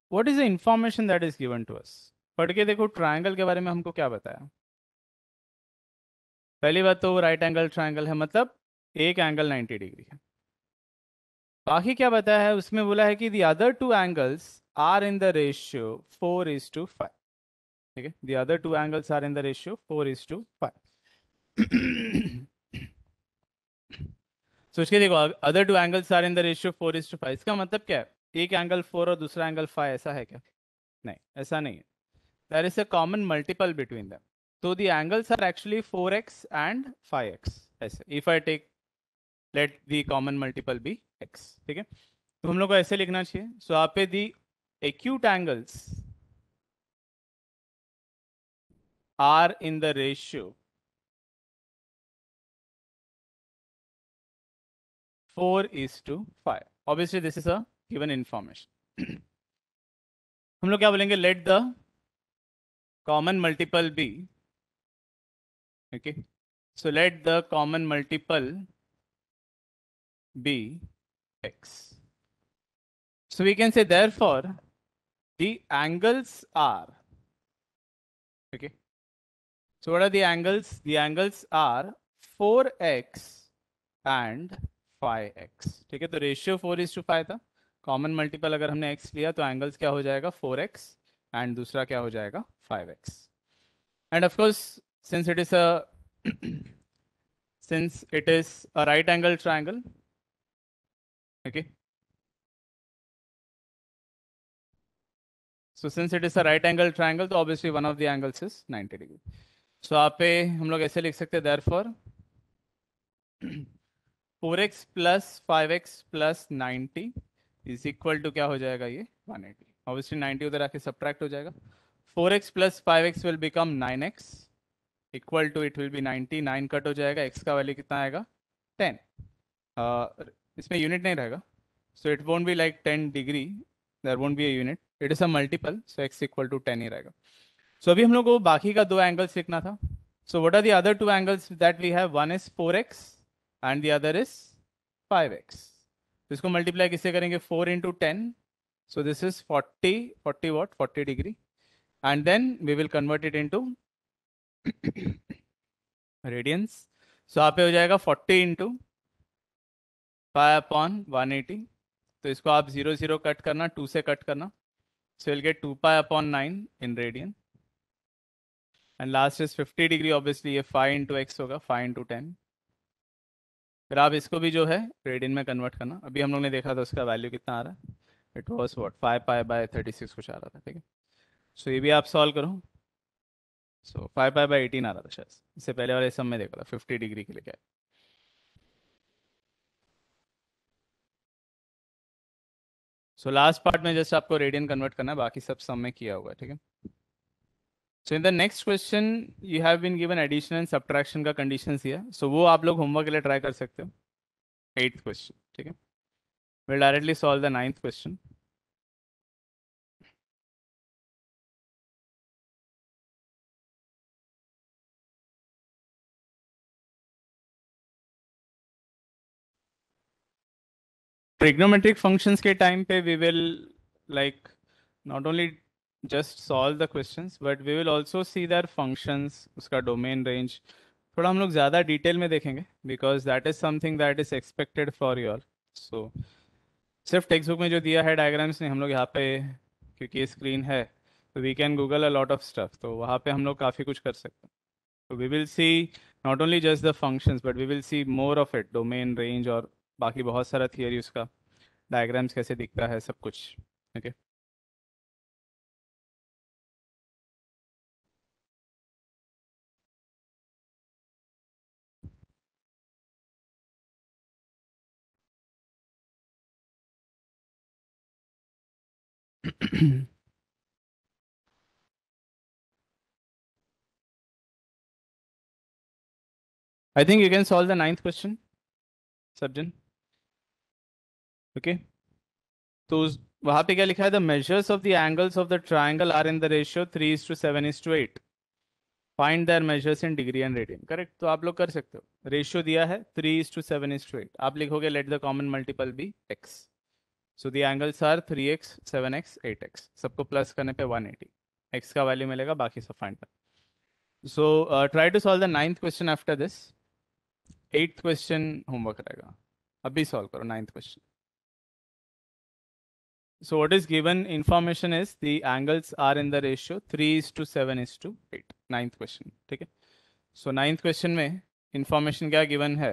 what is the information that is given to us पढ़ के देखो ट्राइंगल के बारे में हमको क्या बताया? पहली बात तो राइट एंगल ट्राइंगल है मतलब एक एंगल 90 डिग्री है। बाकी क्या बताया है? उसमें बोला है कि the other two angles are in the ratio four is to five ठीक है? The other two angles are in the ratio four is to five सोच के देखो other two angles are in the ratio four is to five इसका मतलब क्या है? एक एंगल फोर और दूसरा एंगल फाइव ऐसा है क्या? नहीं, ऐसा नहीं है। There is a common multiple between them तो the angles are actually four x and five x ऐसे if I take let the common multiple be x ठीक है तो हम लोग को ऐसे लिखना चाहिए सो so, आप पे the acute angles are in the ratio 4 is to 5. Obviously, this is a given information. हम लोग क्या बोलेंगे let the common multiple be okay so let the common multiple be x so we can say therefore the angles are okay so what are the angles the angles are 4x and five x ठीक है तो ratio four is to five था कॉमन मल्टीपल अगर हमने एक्स लिया तो एंगल्स क्या हो जाएगा फोर एक्स एंड दूसरा क्या हो जाएगा? Five x and of course since it is a it is a right angle triangle okay so since it is a right angle triangle तो obviously one of the angles is 90 degree so आप पे हम लोग ऐसे लिख सकते therefore four x plus five x plus ninety is equal to क्या हो जाएगा ये? वन एटी ऑब्वियसली नाइन्टी उधर आके सब्ट्रैक्ट हो जाएगा। Four x plus five x will become nine x equal to it will be ninety nine cut हो जाएगा। एक्स का वैल्यू कितना आएगा? टेन uh, इसमें यूनिट नहीं रहेगा। So it won't be like ten degree there won't be unit it is a multiple so x equal to ten ही रहेगा। सो so, अभी हम लोग को बाकी का दो एंगल्स सीखना था। So what are the other two angles that we have one is four x and the other is five x इसको मल्टीप्लाई किससे करेंगे? Four into ten so this is forty forty what forty degree and then we will convert it into radians so यहाँ पे हो जाएगा forty into five upon one eighty तो इसको आप ज़ीरो ज़ीरो कट करना टू से कट करना. So will get two pi upon nine in radian and last is fifty degree obviously ये फाइव इंटू एक्स होगा फाइव इंटू टेन फिर आप इसको भी जो है रेडियन में कन्वर्ट करना. अभी हम लोग ने देखा था उसका वैल्यू कितना आ रहा है. It was what five pi by thirty six कुछ आ रहा था, ठीक है? सो ये भी आप सॉल्व करो। So five pi by eighteen आ रहा था शायद। इससे पहले वाले सब में देखा था फिफ्टी डिग्री के लिए क्या सो लास्ट पार्ट में जस्ट आपको रेडियन कन्वर्ट करना है, बाकी सब सम में किया हुआ है, ठीक है? So in the next question you have been given addition and subtraction का कंडीशन ही है सो वो आप लोग होमवर्क के लिए ट्राई कर सकते हो। एट्थ क्वेश्चन ठीक है? will directly solve the ninth question trigonometric functions के time पे we will like not only just solve the questions but we will also see their functions उसका domain range थोड़ा हम लोग ज़्यादा डिटेल में देखेंगे because that is something that is expected for you all so सिर्फ़ टेक्स्ट बुक में जो दिया है डायग्राम्स ने, हम लोग यहाँ पे, क्योंकि स्क्रीन है तो we can Google a lot of stuff तो वहाँ पे हम लोग काफ़ी कुछ कर सकते हैं तो we will see not only just the functions but we will see more of it domain range और बाकी बहुत सारा थियरी उसका डायग्राम्स कैसे दिखता है, सब कुछ okay okay? I think you can solve the ninth question, Subjan. Okay. तो वहाँ पे क्या लिखा है? The measures of the angles of the triangle are in the ratio three is to seven is to eight find their measures in degree and radian correct तो आप लोग कर सकते हो। रेशियो दिया है three is to seven is to eight आप लिखोगे let the common multiple be x so the angles are three x seven x eight x सबको प्लस करने पे वन एटी एक्स का वैल्यू मिलेगा, बाकी सब फाइंड कर so try to solve the ninth question after this eighth question homework रहेगा. अभी सॉल्व करो ninth question So, what is given information is the angles are in the ratio 3 is to 7 is to 8. Ninth question. ठीक है? So, ninth question में information क्या given है?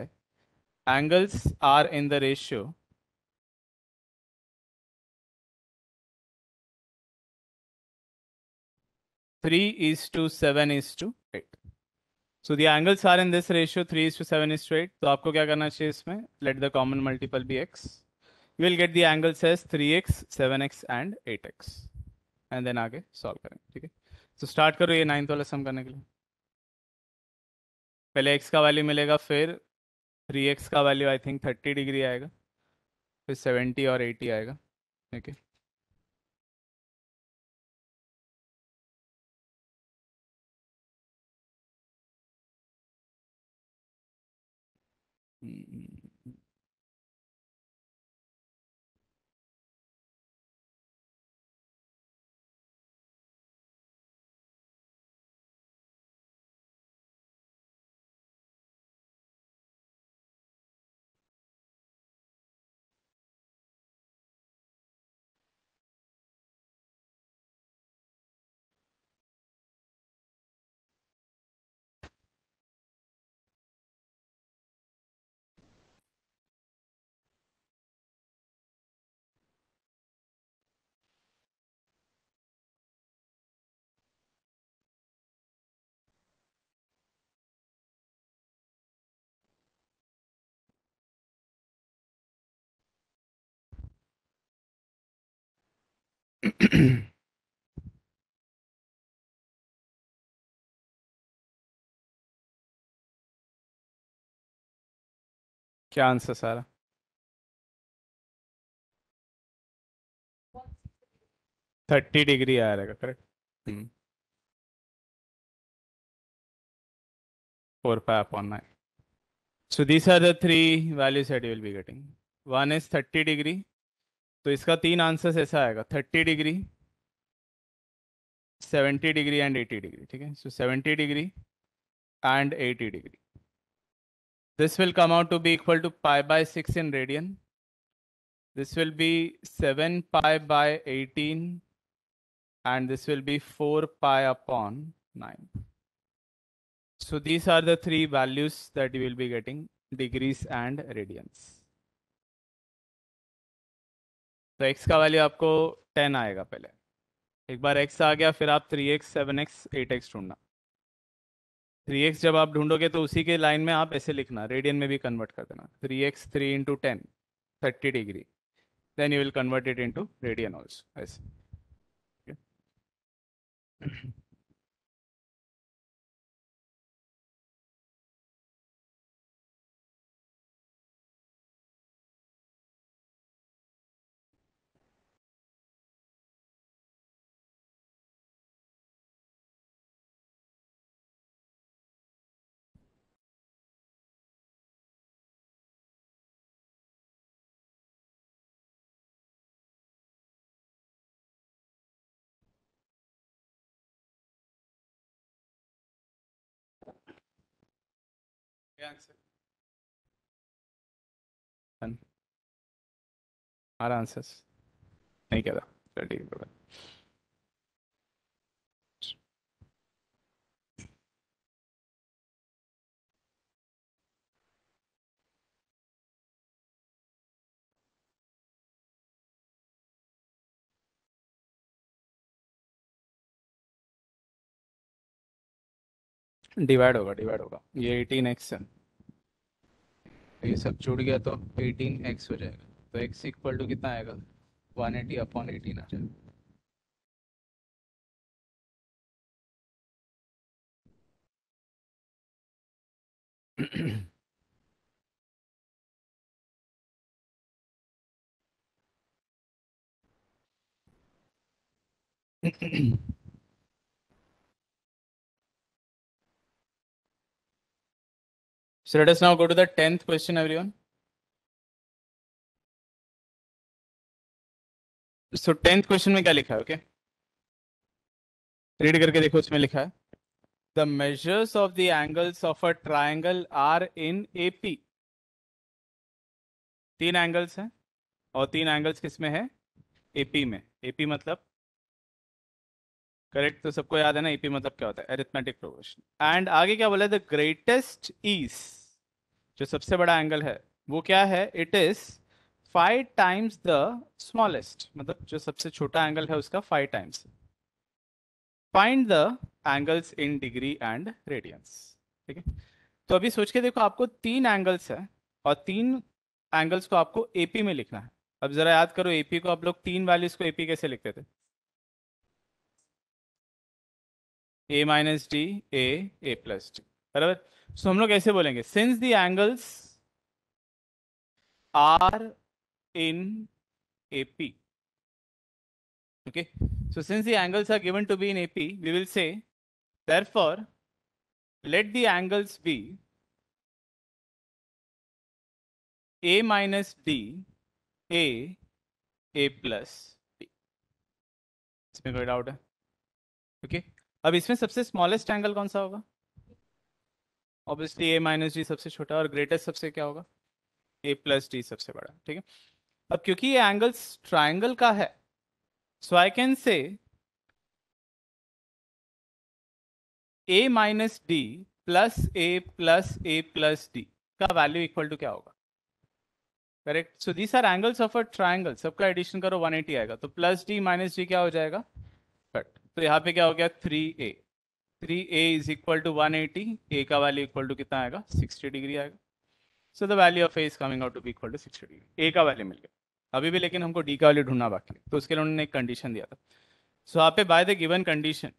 Angles are in the ratio three is to seven is to eight. So the angles are in this ratio three is to seven is to eight. तो आपको क्या करना चाहिए इसमें Let the common multiple be x. You will get the angles as 3x, 7x and 8x. And then आगे solve करेंगे ठीक है तो start करो ये नाइन्थ वाला सम करने के लिए पहले x का वैल्यू मिलेगा फिर 3x का वैल्यू आई थिंक 30 डिग्री आएगा फिर 70 और 80 आएगा ठीक है क्या आंसर सारा थर्टी डिग्री आ रहेगा correct four five upon nine so these are the three values will be getting one is thirty degree तो इसका तीन आंसर्स ऐसा आएगा 30 डिग्री 70 डिग्री एंड 80 डिग्री ठीक है so 70 degree and 80 degree this will come out to be equal to pi by 6 in radian this will be 7 pi by 18 and this will be 4 pi upon 9 so these are the three values that you will be getting degrees and radians तो एक्स का वैल्यू आपको टेन आएगा पहले। एक बार एक्स आ गया, फिर आप 3x 7x 8x ढूंढना। थ्री एक्स जब आप ढूंढोगे तो उसी के लाइन में आप ऐसे लिखना रेडियन में भी कन्वर्ट कर देना। 3x 3 into ten thirty degree then you will convert it into radian also ऐसे। आंसर हमारा आंसर्स नहीं कहता चलो ठीक है डिवाइड होगा डिवाइड होगा। ये एटीन एक्स है। ये सब जुड़ गया तो एटीन एक्स हो जाएगा। तो एक्स इक्वल टू कितना आएगा? वन एटी अपॉन एटीन आ जाएगा। So let us now go to the tenth question, everyone. So tenth question में क्या लिखा है ओके रीड करके देखो उसमें लिखा है। The measures of the angles of a triangle are in AP तीन एंगल्स हैं और तीन एंगल्स किसमें है? एपी में। एपी मतलब? करेक्ट तो सबको याद है ना? एपी मतलब क्या होता है? एरिथमेटिक प्रोग्रेशन एंड आगे क्या बोला द ग्रेटेस्ट ईज जो सबसे बड़ा एंगल है, वो क्या है? It is five times the smallest मतलब जो सबसे छोटा एंगल है उसका five times find the angles in degree and radians ठीक है? तो अभी सोच के देखो, आपको तीन एंगल्स है और तीन एंगल्स को आपको एपी में लिखना है। अब जरा याद करो एपी को आप लोग तीन वैल्यूज़ को एपी कैसे लिखते थे? A minus d a a plus d बराबर? सो हम लोग ऐसे बोलेंगे since the angles are in AP okay so since the angles are given to be in AP we will say therefore let the angles be a minus d a a plus इसमें कोई डाउट है? ओके अब इसमें सबसे स्मॉलेस्ट एंगल कौन सा होगा? ऑब्वियसली ए माइनस डी सबसे छोटा और ग्रेटेस्ट सबसे क्या होगा? ए प्लस डी सबसे बड़ा, ठीक है? अब क्योंकि ये एंगल्स ट्राइंगल का है so I can say a minus d plus a plus a plus d का वैल्यू इक्वल टू क्या होगा? Correct so these are angles of a triangle सबका एडिशन करो 180 आएगा। तो प्लस डी माइनस डी क्या हो जाएगा? कट तो यहाँ पे क्या हो गया? Three a three a is equal to one eighty a का वैल्यू इक्वल टू कितना आएगा? सिक्सटी डिग्री आएगा। So the value of a is coming out to be equal to sixty degree a का वैल्यू मिल गया। अभी भी लेकिन हमको डी का वैल्यू ढूंढना बाकी है। तो उसके लिए उन्होंने एक कंडीशन दिया था। सो आप by the given condition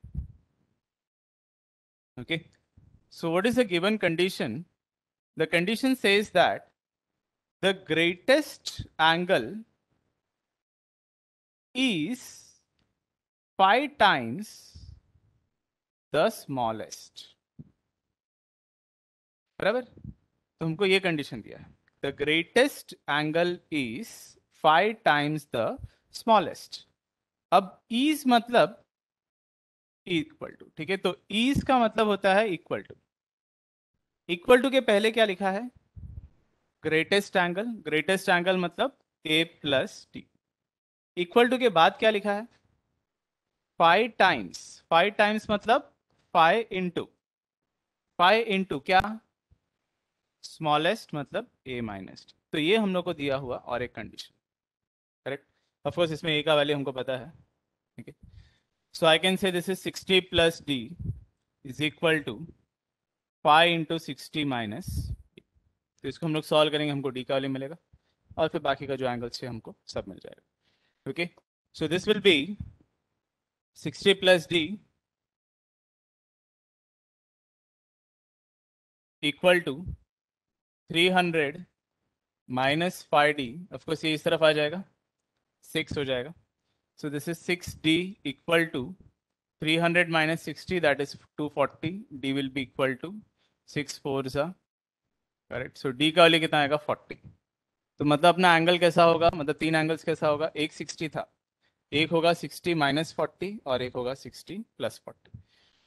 okay? So what is the given condition? The condition says that the greatest angle is five times the smallest. बराबर? तो हमको ये कंडीशन दिया है। The greatest angle is five times the smallest अब ईज मतलब इक्वल टू ठीक है? तो ईज का मतलब होता है इक्वल टू इक्वल टू के पहले क्या लिखा है? ग्रेटेस्ट एंगल ग्रेटेस्ट एंगल मतलब a plus t equal to के बाद क्या लिखा है? फाइव टाइम्स फाइव टाइम्स मतलब फाइव इंटू फाइव इंटू क्या? स्मॉलेस्ट मतलब ए माइनस तो ये हम लोग को दिया हुआ और एक कंडीशन करेक्ट ऑफकोर्स इसमें ए का वैल्यू हमको पता है। ठीक है? So I can say this is sixty plus d is equal to five into sixty minus तो इसको हम लोग सॉल्व करेंगे, हमको डी का वैल्यू मिलेगा। और फिर बाकी का जो एंगल्स है हमको सब मिल जाएगा। Okay so this will be sixty plus d equal to three hundred minus five d of course ये इस तरफ़ आ जाएगा। सिक्स हो जाएगा। So this is six d equal to three hundred minus sixty that is two forty d will be equal to six four सा करेक्ट सो डी का वैल्यू कितना आएगा? फोर्टी तो मतलब अपना एंगल कैसा होगा? मतलब तीन एंगल्स कैसा होगा? एक सिक्सटी था। एक होगा सिक्सटी माइनस फोर्टी और एक होगा sixty plus forty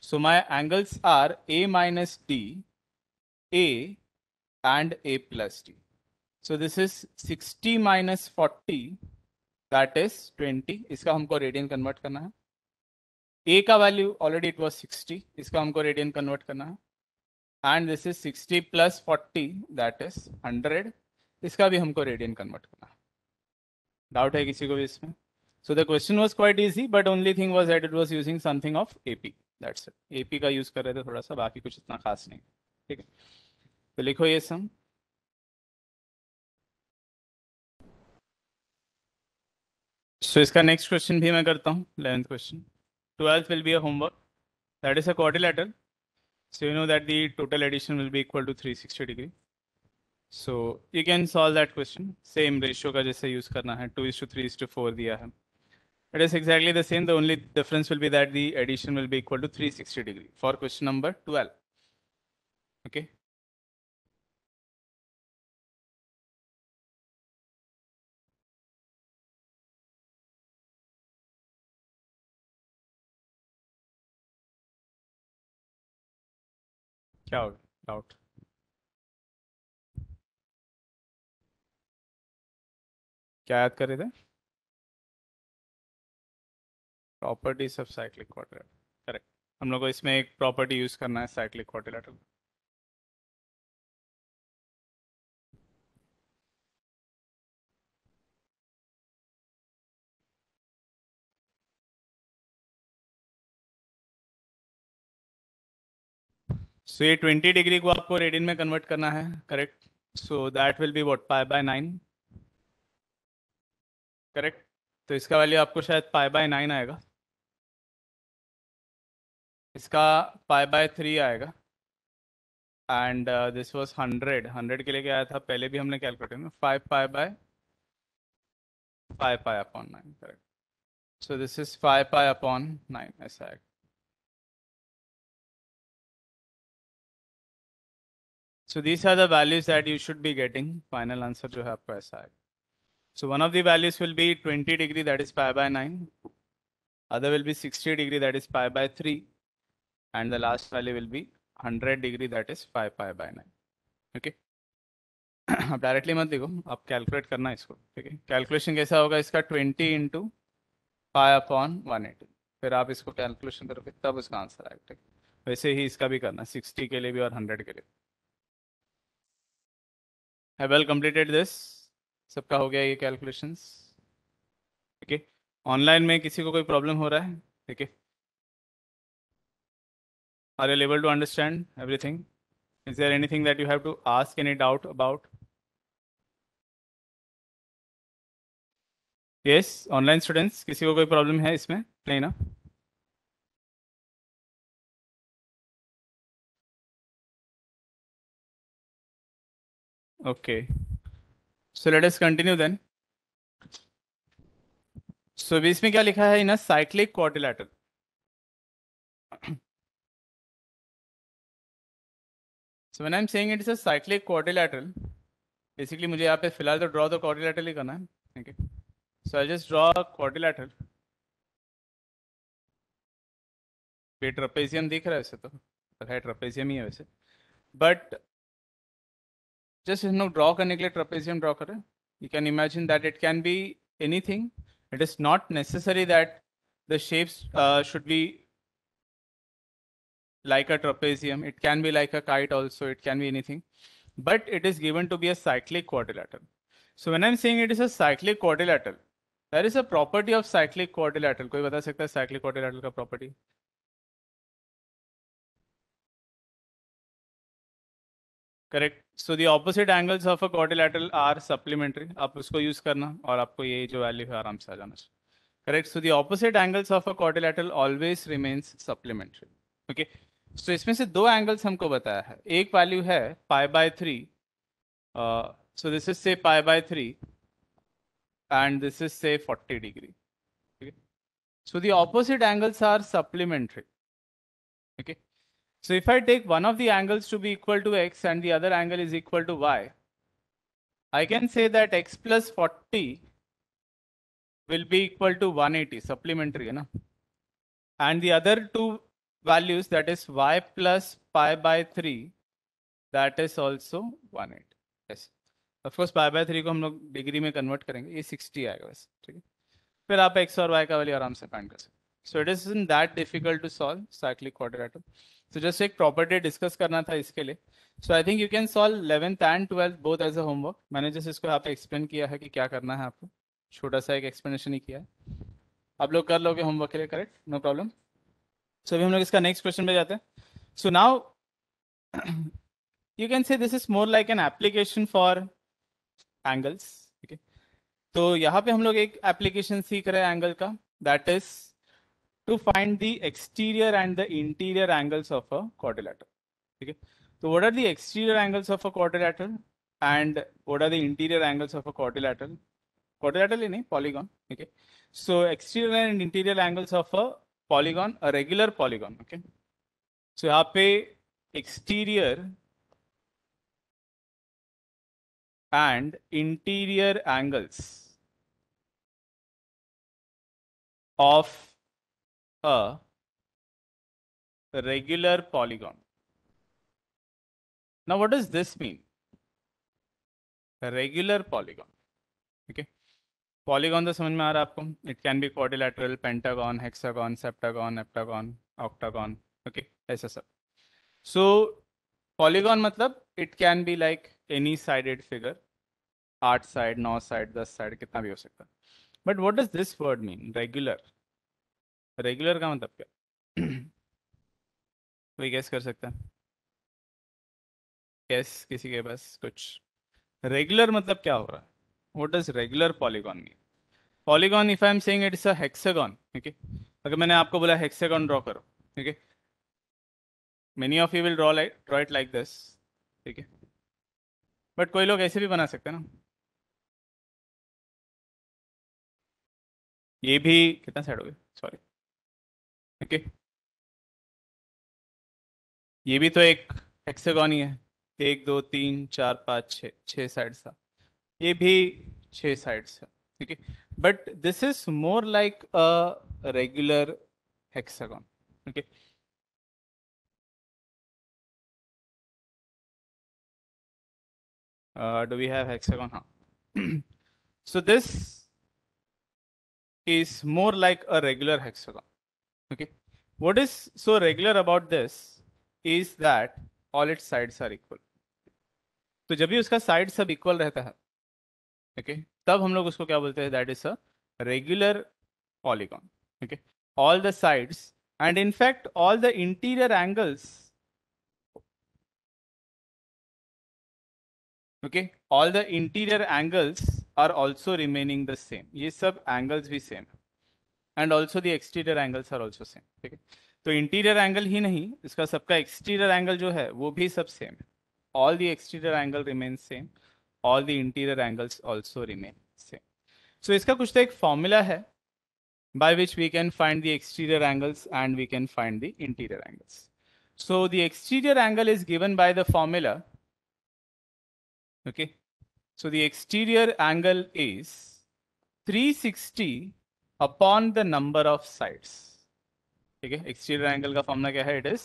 so my angles are a minus d a and a plus d so this is sixty minus forty that is twenty इसका हमको रेडियन कन्वर्ट करना है। ए का value already it was sixty इसका हमको रेडियन कन्वर्ट करना है। And this is sixty plus forty that is hundred इसका भी हमको रेडियन कन्वर्ट करना है। डाउट है किसी को भी इसमें? So the question was quite easy but only thing was that it was using something of AP that's it AP का यूज़ कर रहे थे थोड़ा सा, बाकी कुछ इतना खास नहीं। ठीक तो लिखो ये सम सो इसका नेक्स्ट क्वेश्चन भी मैं करता हूँ eleventh question twelfth will be a homework that is a quarter letter so you know that the total addition will be equal to three sixty degree so you can solve that question same ratio का जैसे यूज़ करना है। Two is to three is to four दिया है। It is exactly the same the only difference will be that the addition will be equal to three sixty degree for question number twelve okay क्या डाउट क्या याद कर रहे थे? Properties of cyclic quadrilateral correct हम लोग को इसमें एक प्रॉपर्टी यूज़ करना है साइक्लिक क्वाड्रिलेटरल सो ये 20 डिग्री को आपको रेडियन में कन्वर्ट करना है correct so that will be what pi by nine correct तो इसका वैल्यू आपको शायद पाई बाय नाइन आएगा। इसका पाई बाय थ्री आएगा। And this was hundred hundred के लिए क्या आया था? पहले भी हमने कैलकुलेट किया। Five pi by five pi upon nine correct so this is five pi upon nine ऐसा आएगा So these are the values that you should be getting. Final answer जो है आपको ऐसा है. So one of the values will be 20 degree that is pi by 9. Other will be 60 degree that is pi by 3. And the last value will be 100 degree that is 5 pi by 9. Okay. अब डायरेक्टली मत देखो आप कैलकुलेट करना इसको ठीक है कैलकुलेशन कैसा होगा इसका 20 इंटू पाई अपॉन वन फिर आप इसको कैलकुलेशन करोगे तब उसका आंसर आएगा ठीक वैसे ही इसका भी करना 60 के लिए भी और 100 के लिए है वेल कंप्लीटेड दिस सबका हो गया ये कैलकुलेशंस ठीक है। ऑनलाइन में किसी को कोई प्रॉब्लम हो रहा है? ठीक है। Are you able to understand everything is there anything that you have to ask any doubt about yes online students किसी को कोई प्रॉब्लम है इसमें? नहीं ना? Okay. So let us continue then. So बीच में क्या लिखा है in a cyclic quadrilateral So when I'm saying it is a cyclic quadrilateral, basically मुझे यहाँ पे फ़िलहाल तो draw the quadrilateral ही करना है okay so I'll just draw a quadrilateral ये ट्रपेजियम दिख रहा है वैसे तो है ट्रपेजियम ही है वैसे but जस्ट हम लोग ड्रॉ करने के लिए ट्रपेजियम ड्रॉ करें you can imagine that it can be anything it is not necessary that the shapes uh, should be like a trapezium. It can be like a kite also. It can be anything. But it is given to be a cyclic quadrilateral. So when I'm saying it is a cyclic quadrilateral, there is a property of cyclic quadrilateral. कोई बता सकता है cyclic quadrilateral का property? Correct so the opposite angles of a quadrilateral are supplementary आप उसको यूज़ करना और आपको ये जो वैल्यू है आराम से आ जाना। Correct so the opposite angles of a quadrilateral always remains supplementary okay so इसमें से दो एंगल्स हमको बताया है। एक वैल्यू है five by three so this is say five by three and this is say forty degree ठीक so the opposite angles are supplementary okay so if I take one of the angles to be equal to x and the other angle is equal to y I can say that x plus 40 will be equal to 180 supplementary na? and the other two values that is y plus pi by 3 that is also 180 yes of course pi by 3 को हम लोग डिग्री में कन्वर्ट करेंगे ये 60 आएगा बस ठीक है फिर आप x और y का वैल्यू आराम से फाइंड कर सकते so it is in that difficult to solve cyclic तो जस्ट एक प्रॉपर्टी डिस्कस करना था इसके लिए. So I think you can solve eleventh and twelfth both as a homework मैंने जस्ट इसको यहाँ पे एक्सप्लेन किया है कि क्या करना है आपको. छोटा सा एक एक्सप्लेनेशन ही किया है. आप लोग कर लोगे होमवर्क के लिए करेक्ट नो प्रॉब्लम सो अभी हम लोग इसका नेक्स्ट क्वेश्चन पे जाते हैं. So now you can say this is more like an application for angles ठीक है तो यहाँ पे हम लोग एक एप्लीकेशन सीख रहे हैं एंगल का. That is to find the exterior and the interior angles of a quadrilateral ठीक है तो what are the exterior angles of a quadrilateral and what are the interior angles of a quadrilateral quadrilateral in a polygon okay so exterior and interior angles of a polygon a regular polygon okay so यहाँ पे exterior and interior angles of a regular polygon. Now, what does this mean? A regular polygon. Okay. Polygon तो समझ में आ रहा है आपको? It can be quadrilateral pentagon hexagon septagon heptagon octagon okay ऐसा सब. सो पॉलीगॉन मतलब it can be like any sided figure आठ साइड नौ साइड दस साइड कितना भी हो सकता है. But what does this word mean regular regular का मतलब क्या? कोई गैस कर सकता गैस किसी के पास कुछ। रेगुलर मतलब क्या हो रहा है? What does regular polygon mean polygon if I am saying it's a hexagon ठीक है अगर मैंने आपको बोला हेक्सागॉन ड्रॉ करो ठीक है many of you will draw like draw it like this ठीक है? बट कोई लोग ऐसे भी बना सकते हैं ना? ये भी कितना साइड हो गया? Sorry okay. ये भी तो एक हेक्सागन ही है। एक, दो, तीन, चार, पाँच, छः छः साइड था। ये भी छह साइड्स है, ठीक है? But this is more like a regular hexagon okay do we have hexagon? huh? so this is more like a regular hexagon. Okay. What is so regular about this is that all its sides are equal. तो जब भी उसका साइड सब इक्वल रहता है ओके तब हम लोग उसको क्या बोलते हैं? That is a regular polygon okay all the sides and in fact all the interior angles okay all the interior angles are also remaining the same ये सब एंगल्स भी सेम है. And also the exterior angles are also same ठीक है तो इंटीरियर एंगल ही नहीं इसका सबका एक्सटीरियर एंगल जो है वो भी सब सेम है all the exterior angle remain same all the interior angles also remain same. So इसका कुछ तो एक formula है by which we can find the exterior angles and we can find the interior angles. So the exterior angle is given by the formula. Okay. So the exterior angle is 360 upon the number of sides. ठीक है? एक्सटीरियर एंगल का फॉर्मूला क्या है? It is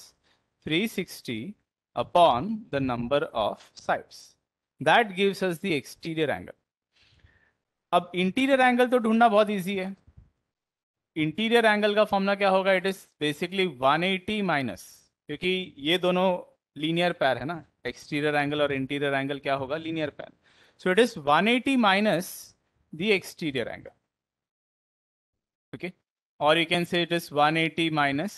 360 upon the number of sides. That gives us the exterior angle अब इंटीरियर एंगल तो ढूंढना बहुत इजी है. इंटीरियर एंगल का फॉर्मूला क्या होगा? इट इज़ बेसिकली 180 माइनस क्योंकि ये दोनों लीनियर पैर है ना? एक्सटीरियर एंगल और इंटीरियर एंगल क्या होगा? Linear pair so it is 180 minus the exterior angle okay or you can say it is 180 minus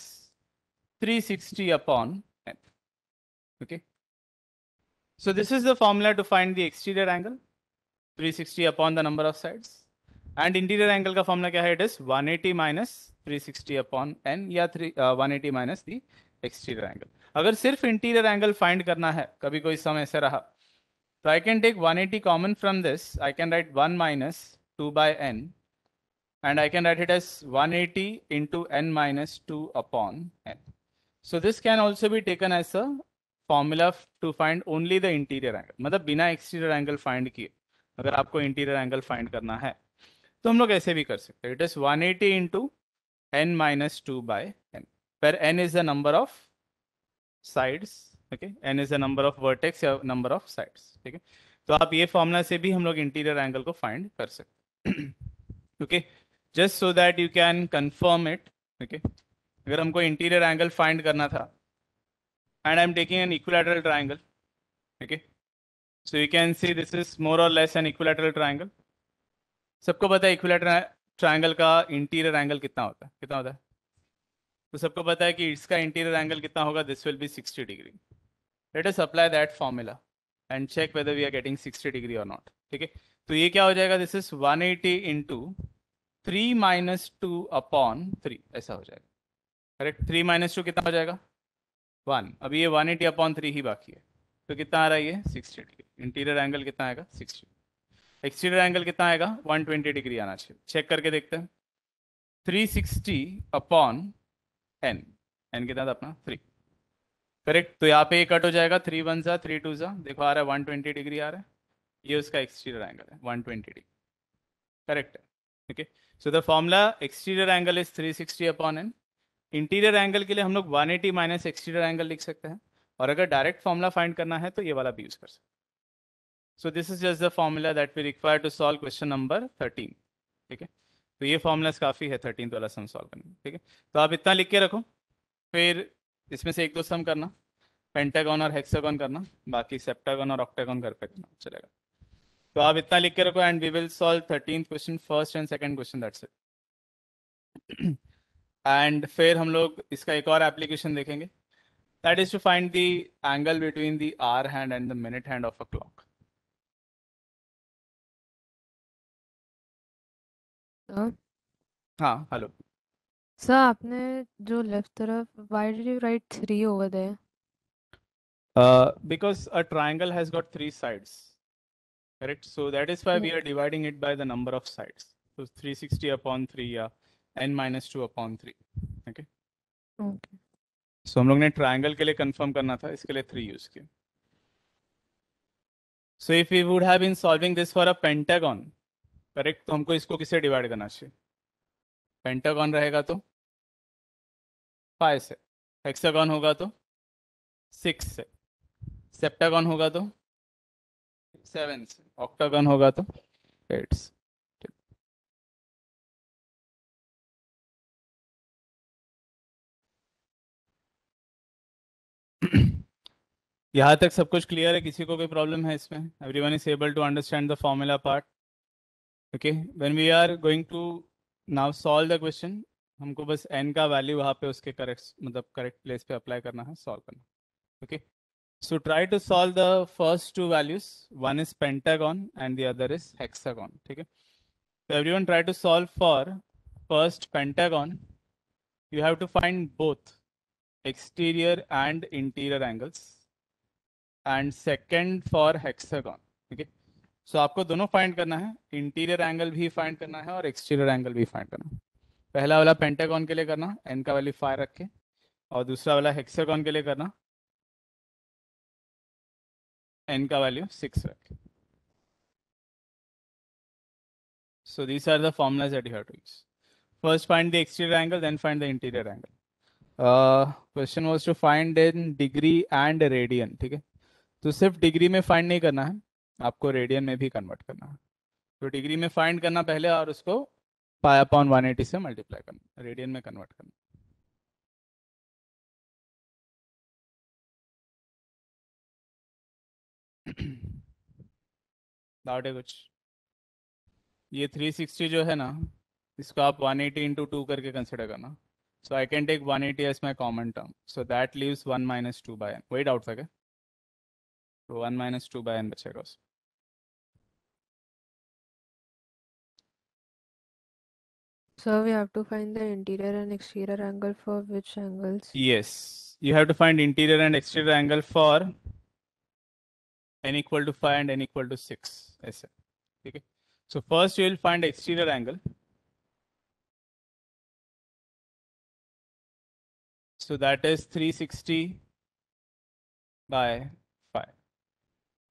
360 upon n. Okay. So this is the formula to find the exterior angle 360 upon the number of sides and interior angle का formula क्या है it is 180 minus 360 upon n या 3 uh, 180 minus the exterior angle अगर सिर्फ़ interior angle find करना है कभी कोई समय ऐसे रहा तो I can take 180 common from this I can write 1 minus 2 by n and I can write it as 180 into n minus 2 upon n. So this can also be taken as a formula to find only the interior angle. मतलब बिना exterior angle find किए अगर आपको interior angle find करना है तो हम लोग ऐसे भी कर सकते हैं. It is 180 into n minus 2 by n, where n is the number of sides. Okay, n is the number of vertex या number of sides. ठीक है तो आप ये फॉर्मूला से भी हम लोग इंटीरियर एंगल को फाइंड कर सकते हैं okay okay? Just so that you can confirm it okay अगर हमको इंटीरियर एंगल फाइंड करना था and I am taking an equilateral triangle okay so you can see this is more or less an equilateral triangle सबको पता है इक्विलेटरल ट्राइंगल का इंटीरियर एंगल कितना होता है? कितना होता है? तो सबको पता है कि इसका इंटीरियर एंगल कितना होगा? This will be 60 degree let us apply that formula and check whether we are getting 60 degree or not ठीक है तो ये क्या हो जाएगा? This is 180 eighty into three minus two upon three ऐसा हो जाएगा। करेक्ट थ्री माइनस टू कितना हो जाएगा? वन अभी ये वन एटी अपॉन थ्री ही बाकी है। तो कितना आ रहा है ये? सिक्सटी डिग्री इंटीरियर एंगल कितना आएगा? सिक्सटी एक्सटीरियर एंगल कितना आएगा? वन ट्वेंटी डिग्री आना चाहिए। चेक करके देखते हैं। Three sixty upon n n कितना था अपना? थ्री करेक्ट तो यहाँ पे ये कट हो जाएगा। थ्री वन सा थ्री टू सा देखो आ रहा है वन ट्वेंटी डिग्री आ रहा है। ये उसका एक्सटीरियर एंगल है वन ट्वेंटी डिग्री करेक्ट है okay? So, the formula exterior angle is 360 upon n. Interior angle के लिए हम लोग 180 एटी माइनस एक्सटीरियर एंगल लिख सकते हैं। और अगर डायरेक्ट फॉर्मूला फाइंड करना है तो ये वाला भी यूज़ कर सकते हैं। So this is just the formula that we require to solve question number thirteen ठीक है? तो ये फॉर्मूलाज काफ़ी है थर्टीन वाला सम सॉल्व करने ठीक है? तो आप इतना लिख के रखो। फिर इसमें से एक दो सम करना। पेंटागॉन और हेक्सागॉन करना। बाकी सेप्टागन और ऑक्टागन घर पे करना। चलेगा। तो आप इतना लिख के रखो and we will solve thirteen question first and second question that's it and फिर हम लोग इसका एक और एप्लीकेशन देखेंगे। That is to find the angle between the hour hand and the minute hand of a clock हाँ हेलो सर आपने जो लेफ़्ट तरफ़ why did you write three over there because a triangle has got three sides correct so that is why we are dividing it by the number of sides so 360 upon 3 या n minus 2 upon 3 okay okay so हम लोग ने ट्रायंगल के लिए कंफर्म करना था इसके लिए 3 यूज़ किया so if we would have been solving this for a pentagon correct तो हमको इसको किसे डिवाइड करना चाहिए पेंटागन रहेगा तो फाइव से हेक्सागन होगा तो सिक्स से सेप्टागन होगा तो सेवन ऑक्टागन होगा तो एट से। यहाँ तक सब कुछ क्लियर है? किसी को कोई प्रॉब्लम है इसमें? Everyone is able to understand the formula part okay when we are going to now solve the question हमको बस एन का वैल्यू वहाँ पे उसके करेक्ट मतलब करेक्ट प्लेस पे अप्लाई करना है सॉल्व करना okay okay? So try to solve the first two values. One is pentagon and the other is hexagon. Okay. So everyone try to solve for first pentagon. You have to find both exterior and interior angles. And second for hexagon. Okay. So find करना है इंटीरियर एंगल भी फाइंड करना है और एक्सटीरियर एंगल भी फाइंड करना है पहला वाला पेंटागन के लिए करना एन का वैल्यू फाइव रख के और दूसरा वाला हेक्सागन के लिए करना n का वैल्यू सिक्स रखें So these are the formulas that you have to use. First find the exterior angle, then find the interior angle. Uh, question was to find in degree and radian, ठीक है? तो सिर्फ़ डिग्री में फाइंड नहीं करना है आपको रेडियन में भी कन्वर्ट करना है तो डिग्री में फाइंड करना पहले और उसको पाई अपॉन 180 से मल्टीप्लाई करना रेडियन में कन्वर्ट करना डाउट है कुछ ये 360 जो है ना इसको आप 180 एटी इंटू टू करके कंसिडर करना so I can take 180 eighty as my common term so that leaves one minus two by n वही डाउट था क्या तो one minus two by n बचेगा उसमें So we have to find the interior and exterior angle for which angles? Yes, you have to find interior and exterior angle for n equal to 5 and n equal to 6. ऐसे ठीक है So first you will find exterior angle. So that is 360 by 5.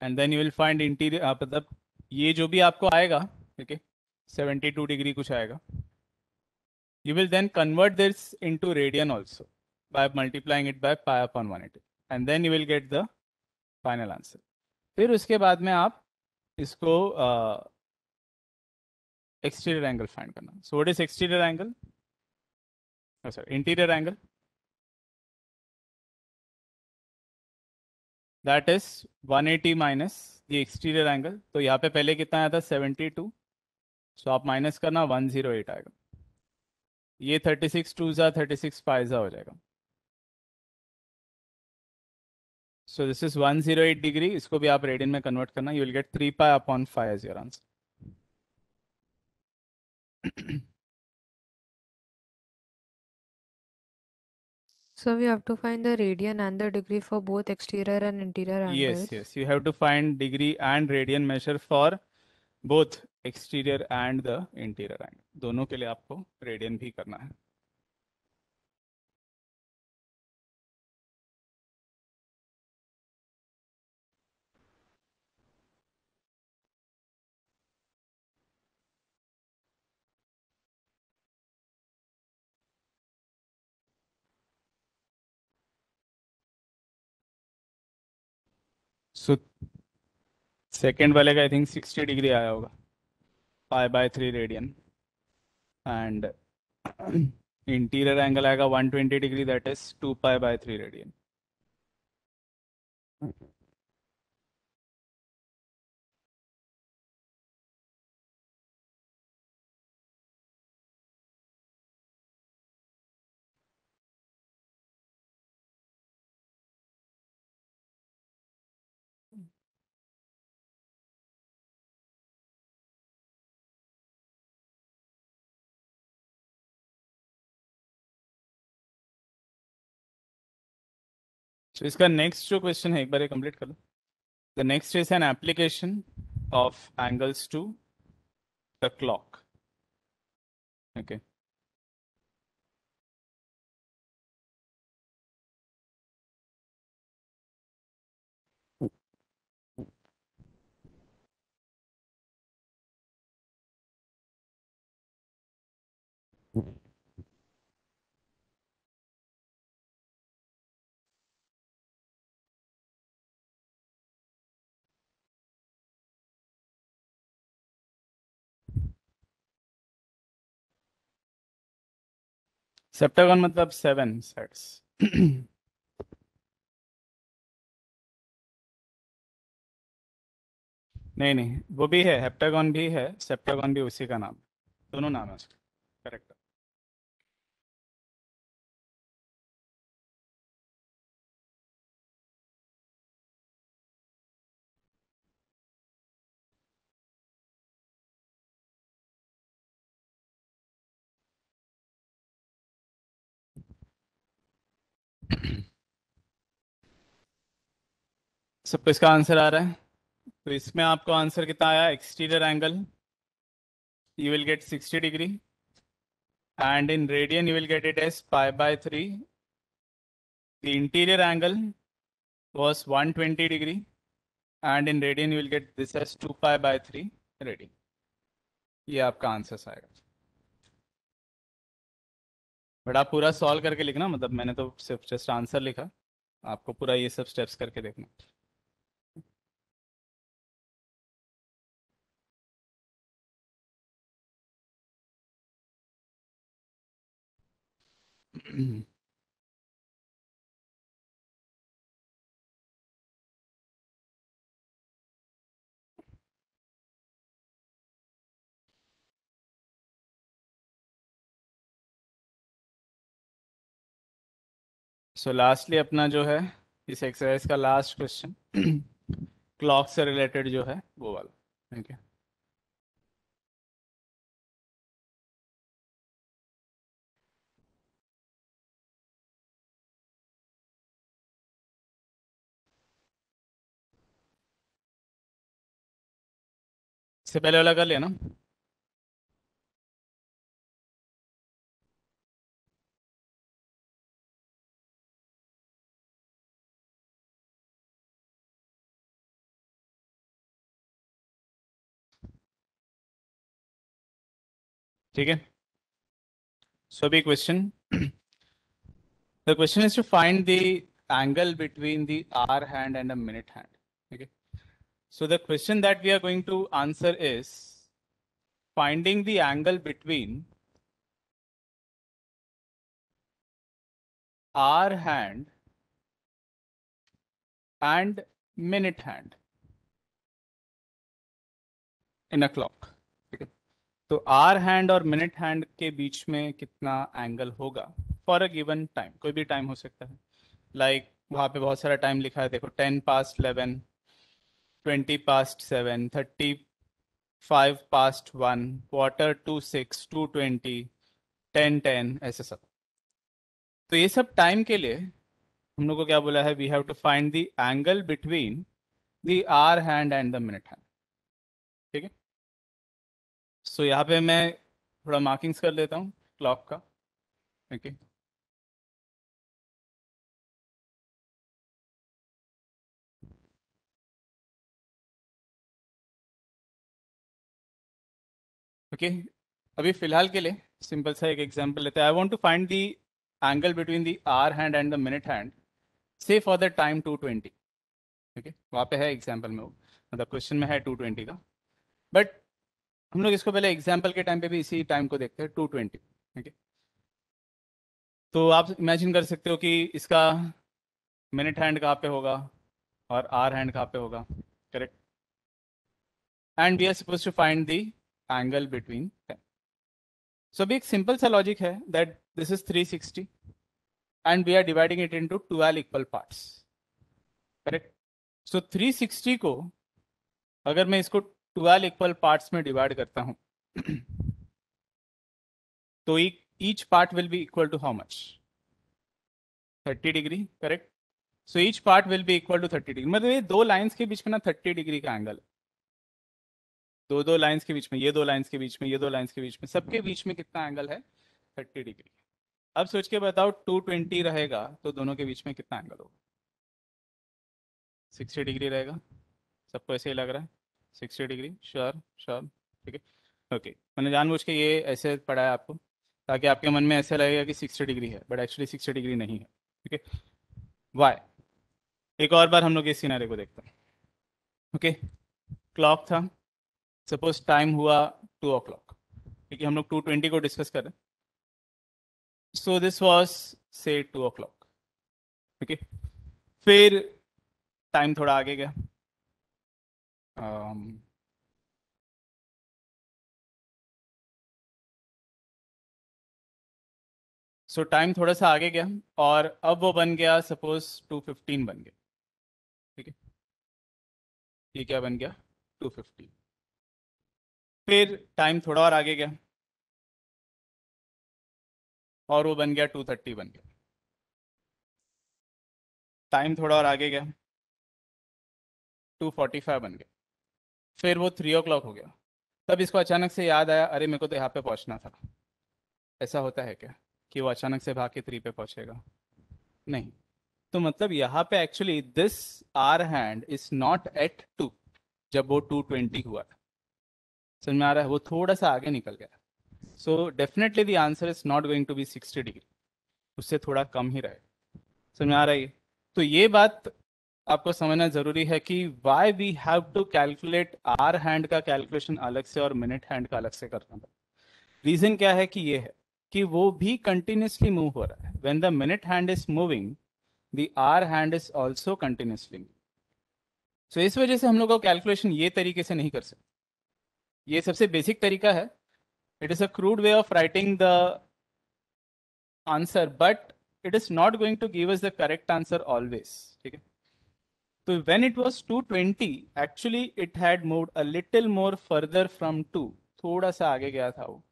And then you will find interior uh, मतलब ये जो भी आपको आएगा ठीक है 72 डिग्री कुछ आएगा you will then convert this into radian also by multiplying it by pi upon 180 and then you will get the final answer फिर उसके बाद में आप इसको एक्सटीरियर एंगल फाइंड करना। So what is exterior angle sir interior angle that is 180 minus the exterior angle तो यहाँ पे पहले कितना आया था? 72 सो आप माइनस करना 108 आएगा। ये 36 टू ज़ा 36 फाइव हो जाएगा। सो दिस इज़ 108 डिग्री इसको भी आप रेडियन में कन्वर्ट करना you will get 3 pi upon 5 as your answer So we have to find the radian and the degree for both exterior and interior angles. yes yes you have to find degree and radian measure for both exterior and the interior angle दोनों के लिए आपको रेडियन भी करना है सो सेकेंड वाले का आई थिंक सिक्सटी डिग्री आया होगा। Five by three radian and interior angle आएगा 120 degree that is two pi by three radian So इसका नेक्स्ट जो क्वेश्चन है, एक बार कंप्लीट कर लो। The next is an application of angles to the clock okay septagon मतलब सेवन सेट्स नहीं नहीं, वो भी है हेप्टागन भी है सेप्टागन भी उसी का नाम। दोनों नाम है उसका। करेक्ट सबको इसका आंसर आ रहा है। तो इसमें आपको आंसर कितना आया? Exterior angle you will get 60 degree and in radian you will get it as five by three the interior angle was one twenty degree and in radian you will get this as two five by three radian ये आपका आंसर आएगा बड़ा पूरा सॉल्व करके लिखना मतलब मैंने तो सिर्फ़ जस्ट आंसर लिखा। आपको पूरा ये सब स्टेप्स करके देखना। सो लास्टली अपना जो है, इस एक्सरसाइज का लास्ट क्वेश्चन क्लॉक से रिलेटेड जो है, वो वाला, ठीक है? से पहले वाला कर ना ठीक है? So B question the question is to find the angle between the hour hand and a minute hand ठीक है? So the question that we are going to answer is finding the angle between hour hand and minute hand in a clock है तो आर हैंड और मिनट हैंड के बीच में कितना एंगल होगा फॉर अ गिवन टाइम कोई भी टाइम हो सकता है लाइक like, वहाँ पे बहुत सारा टाइम लिखा है देखो ten past eleven twenty past seven thirty five past one quarter to six two twenty ten ten ऐसे सब। तो ये सब टाइम के लिए हम लोग को क्या बोला है we have to find the angle between the hour hand and the minute hand ठीक है? सो यहाँ पे मैं थोड़ा मार्किंग्स कर लेता हूँ क्लॉक का। Okay okay. ओके. अभी फ़िलहाल के लिए सिंपल सा एक एग्जांपल लेते हैं। I want to find the angle between the hour hand and the minute hand say for the time 220 okay वहाँ पे है एग्जांपल में मतलब क्वेश्चन में है 220 का। बट हम लोग इसको पहले एग्ज़ाम्पल के टाइम पे भी इसी टाइम को देखते हैं टू ट्वेंटी ओके तो आप इमेजिन कर सकते हो कि इसका मिनट हैंड कहाँ पे होगा और आर हैंड कहाँ पे होगा। Correct and we are suppose to find the angle between so अभी एक सिंपल सा लॉजिक है that this is 360 and we are dividing it into 12 equal parts correct so 360 को अगर मैं इसको ट्वेल्व इक्वल पार्ट्स में डिवाइड करता हूँ तो each part will be equal to how much 30 degree correct so each part will be equal to 30 degree मतलब ये दो लाइंस के बीच में ना 30 डिग्री का एंगल है। दो दो लाइंस के बीच में, ये दो लाइंस के बीच में, ये दो लाइंस के बीच में, सबके बीच में कितना एंगल है? 30 डिग्री अब सोच के बताओ 220 रहेगा तो दोनों के बीच में कितना एंगल होगा? 60 डिग्री रहेगा। सबको ऐसे ही लग रहा है। सिक्सटी डिग्री श्योर श्योर ठीक है। ओके मैंने जानबूझ के ये ऐसे पढ़ा है आपको, ताकि आपके मन में ऐसा लगेगा कि सिक्सटी डिग्री है बट एक्चुअली सिक्सटी डिग्री नहीं है, ठीक है। वाई एक और बार हम लोग इस सिनारे को देखते हैं ओके क्लॉक था। सपोज़ टाइम हुआ टू ओ क्लॉक है हम लोग टू ट्वेंटी को डिस्कस कर so this was say two o'clock okay फिर टाइम थोड़ा आगे गया। Um, सो so टाइम थोड़ा सा आगे गया और अब वो बन गया सपोज़ 215 बन गया ठीक है? ये क्या बन गया? 215 फिर टाइम थोड़ा और आगे गया। और वो बन गया 230 बन गया। टाइम थोड़ा और आगे गया। 245 बन गया। फिर वो थ्री ओ क्लॉक हो गया। तब इसको अचानक से याद आया, अरे, मेरे को तो यहाँ पे पहुँचना था। ऐसा होता है क्या? कि वो अचानक से भाग के थ्री पे पहुँचेगा। नहीं। तो मतलब यहाँ पे actually this hour hand is not at two जब वो टू ट्वेंटी हुआ था। समझ में आ रहा है? वो थोड़ा सा आगे निकल गया। So definitely the answer is not going to be sixty degree उससे थोड़ा कम ही रहेगा समझ में आ रहा है तो ये बात आपको समझना ज़रूरी है कि why we have to calculate hour hand का कैलकुलेशन अलग से और मिनट हैंड का अलग से करना। रीजन क्या है कि ये है कि वो भी कंटिन्यूसली मूव हो रहा है। When the minute hand is moving the hour hand is also continuously so इस वजह से हम लोग को कैलकुलेशन ये तरीके से नहीं कर सकते। ये सबसे बेसिक तरीका है। It is a crude way of writing the answer but it is not going to give us the correct answer always ठीक है? तो when it was 220 actually it had moved a little more further from 2 थोड़ा सा आगे गया था वो।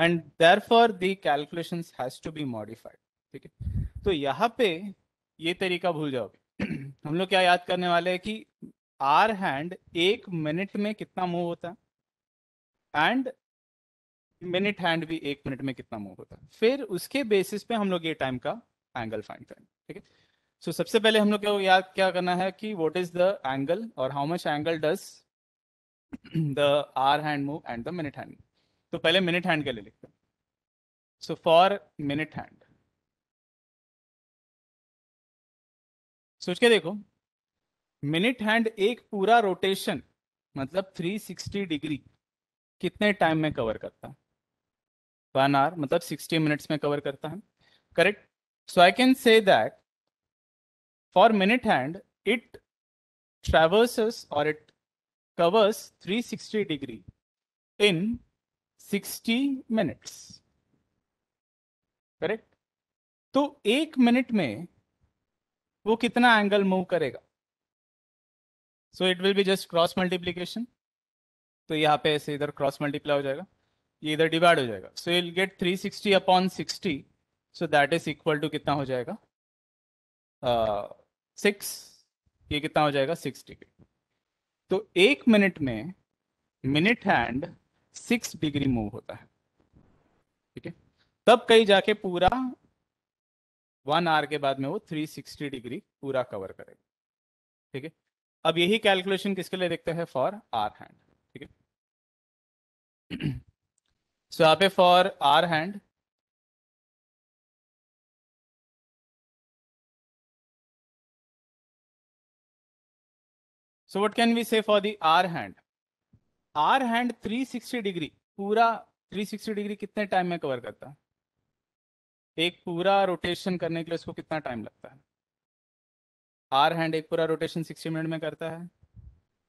And therefore the calculations has to be modified, ठीक है? तो यहाँ पे ये तरीका भूल जाओगे। हम लोग क्या याद करने वाले हैं कि आर हैंड एक मिनट में कितना मूव होता है? एंड मिनट हैंड भी एक मिनट में कितना मूव होता है। फिर उसके बेसिस पे हम लोग ये टाइम का एंगल फाइंड करेंगे, ठीक है? सो सबसे पहले हम लोग को याद क्या करना है कि व्हाट इज़ द एंगल और how much angle does the hour hand move and the minute hand तो पहले मिनट हैंड के लिए लिखते हैं। सो फॉर मिनट हैंड सोच के देखो मिनट हैंड एक पूरा रोटेशन मतलब 360 डिग्री कितने टाइम में कवर करता है? वन आवर मतलब 60 मिनट्स में कवर करता है। Correct so I can say that for minute hand, it traverses or it covers 360 degree in 60 minutes. Correct तो एक मिनट में वो कितना एंगल मूव करेगा? So it will be just cross multiplication तो यहाँ पे ऐसे इधर क्रॉस मल्टीप्लाई हो जाएगा ये इधर डिवाइड हो जाएगा। So will get 360 sixty upon sixty so that is equal to कितना हो जाएगा? सिक्स uh, ये कितना हो जाएगा? सिक्स डिग्री तो एक मिनट में minute hand six degree move होता है। ठीक है? तब कहीं जाके पूरा वन आवर के बाद में वो थ्री सिक्सटी डिग्री पूरा कवर करेगा। ठीक है? अब यही कैलकुलेशन किसके लिए देखते हैं? फॉर आर हैंड है यहाँ पे for hour hand So what can we say for the R hand? R hand 360 degree पूरा 360 डिग्री कितने टाइम में कवर करता है? एक पूरा रोटेशन करने के लिए उसको कितना टाइम लगता है? आर हैंड एक पूरा रोटेशन 60 मिनट में करता है।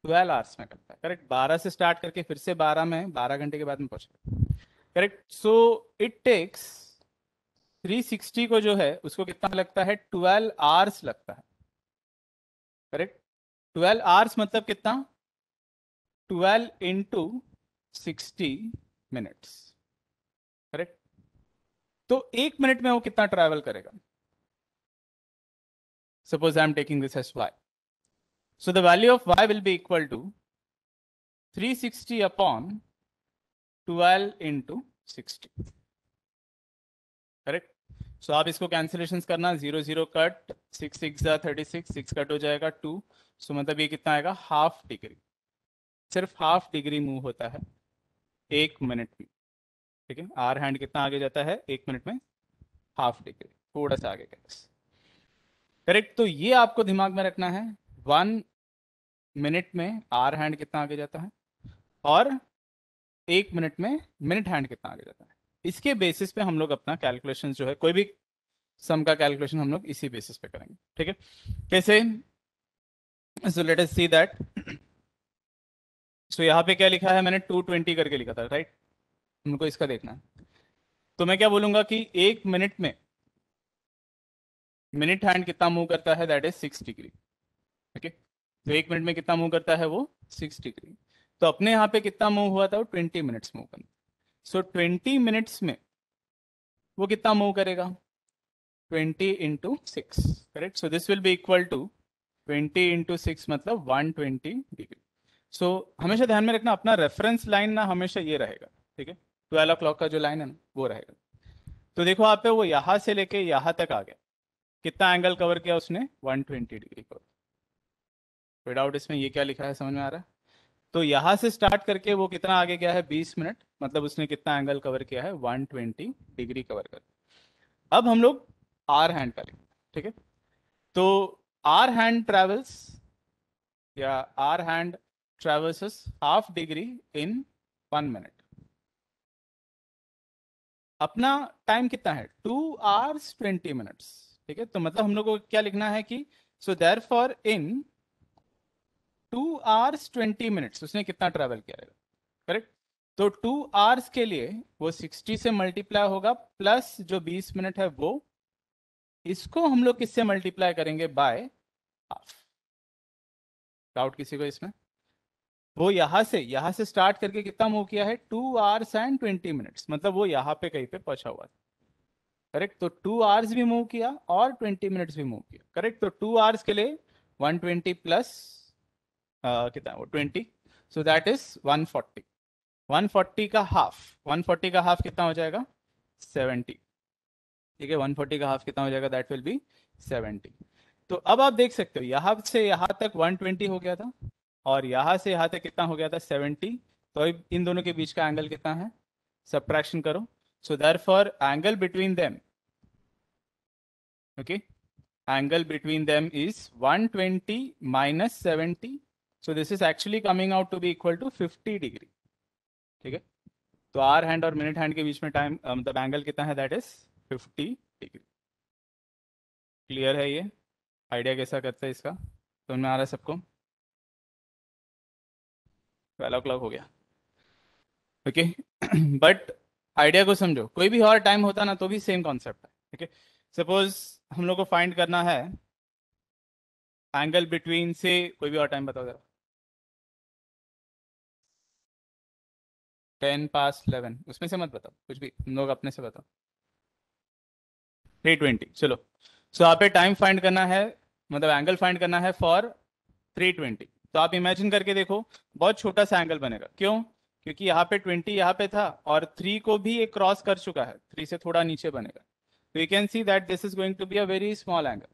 12 आवर्स में करता है। करेक्ट 12 से स्टार्ट करके फिर से 12 में 12 घंटे के बाद में पहुंचेगा करेक्ट सो इट टेक्स 360 को जो है, उसको कितना लगता है? 12 आवर्स लगता है। करेक्ट ट्वेल्व आवर्स मतलब कितना? Twelve into sixty minutes correct तो एक मिनट में वो कितना ट्रैवल करेगा? Suppose I am taking this as Y so the value of Y will be equal to 360 upon 12 into sixty correct so आप इसको कैंसिलेशन करना zero zero cut six six thirty six six cut हो जाएगा टू सो मतलब ये कितना आएगा? हाफ़ डिग्री सिर्फ़ हाफ़ डिग्री मूव होता है, एक मिनट में ठीक है? आर हैंड कितना आगे जाता है? एक मिनट में हाफ़ डिग्री थोड़ा सा आगे करेक्ट तो ये आपको दिमाग में रखना है वन मिनट में आर हैंड कितना आगे जाता है? और एक मिनट में मिनट हैंड कितना आगे जाता है? इसके बेसिस पे हम लोग अपना कैलकुलेशन जो है, कोई भी सम का कैलकुलेशन हम लोग इसी बेसिस पे करेंगे, ठीक है? कैसे? So let us see that. So यहाँ पे क्या लिखा है? मैंने 220 करके लिखा था राइट उनको इसका देखना है। तो मैं क्या बोलूँगा कि एक मिनट में, मिनट हैंड कितना मूव करता है? That is six degree okay? तो एक मिनट में कितना मूव करता है वो? सिक्स डिग्री तो अपने यहाँ पे कितना मूव हुआ था वो? ट्वेंटी मिनट्स मूव करना। सो ट्वेंटी मिनट्स में वो कितना मूव करेगा? Twenty into six correct so this will be equal to twenty into six मतलब वन ट्वेंटी डिग्री सो हमेशा ध्यान में रखना, अपना रेफरेंस लाइन ना हमेशा ये रहेगा, ठीक है? ट्वेल्व ओ का जो लाइन है ना, वो रहेगा। तो देखो आप पे वो यहाँ से लेके यहाँ तक आ गया। कितना एंगल कवर किया उसने? 120 डिग्री कवर विदाउट इसमें ये क्या लिखा है, समझ में आ रहा है? तो यहाँ से स्टार्ट करके वो कितना आगे गया है? 20 मिनट मतलब उसने कितना एंगल कवर किया है? 120 डिग्री कवर कर। अब हम लोग आर हैंड का लेंगे ठीक है? तो आर हैंड ट्रेवल्स या hour hand travelses half degree in one minute अपना टाइम कितना है? टू आवर्स ट्वेंटी मिनट्स ठीक है? तो मतलब हम लोग को क्या लिखना है कि so therefore in two hours twenty minutes उसने कितना ट्रेवल किया रहेगा करेक्ट तो टू आवर्स के लिए वो सिक्सटी से मल्टीप्लाई होगा प्लस जो बीस मिनट है वो, इसको हम लोग किससे मल्टीप्लाई करेंगे? बाय डाउट किसी को इसमें? वो यहाँ से यहाँ से स्टार्ट करके कितना मूव किया है? Two hours and twenty minutes मतलब वो यहाँ पे कहीं पे पहुँचा हुआ था। करेक्ट तो टू आवर्स भी मूव किया और ट्वेंटी मिनट्स भी मूव किया। करेक्ट तो टू आवर्स के लिए वन ट्वेंटी प्लस कितना वो? Twenty so that is one forty one forty का हाफ़ वन फोर्टी का हाफ़ कितना हो जाएगा? सेवेंटी ठीक है वन फोर्टी का हाफ़ कितना हो जाएगा? दैट विल बी सेवेंटी तो अब आप देख सकते हो, यहाँ से यहाँ तक वन ट्वेंटी हो गया था और यहाँ से यहाँ तक कितना हो गया था? सेवेंटी तो इन दोनों के बीच का एंगल कितना है? सब्ट्रैक्शन करो. So therefore angle between them okay? Angle between them is 120 minus 70 so this is actually coming out to be equal to 50 degree ठीक है? तो आर हैंड और मिनट हैंड के बीच में टाइम मतलब एंगल कितना है? दैट इज़ 50 डिग्री क्लियर है ये? आइडिया कैसा करता है इसका? समझ में आ रहा है सबको? ट्वेल्व ओ क्लॉक हो गया। ओके बट आइडिया को समझो। कोई भी और टाइम होता ना तो भी सेम कॉन्सेप्ट है। ठीक है? सपोज़ हम लोग को फाइंड करना है एंगल बिटवीन से कोई भी और टाइम बताओ जरा। टेन पास इलेवन उसमें से मत बताओ कुछ भी हम लोग अपने से बताओ। थ्री ट्वेंटी चलो। सो so, यहाँ पे टाइम फाइंड करना है मतलब एंगल फाइंड करना है फॉर थ्री ट्वेंटी तो आप इमेजिन करके देखो बहुत छोटा सा एंगल बनेगा। क्यों? क्योंकि यहाँ पे ट्वेंटी यहाँ पे था और थ्री को भी एक क्रॉस कर चुका है। थ्री से थोड़ा नीचे बनेगा। तो you can see that this is going to be a very small angle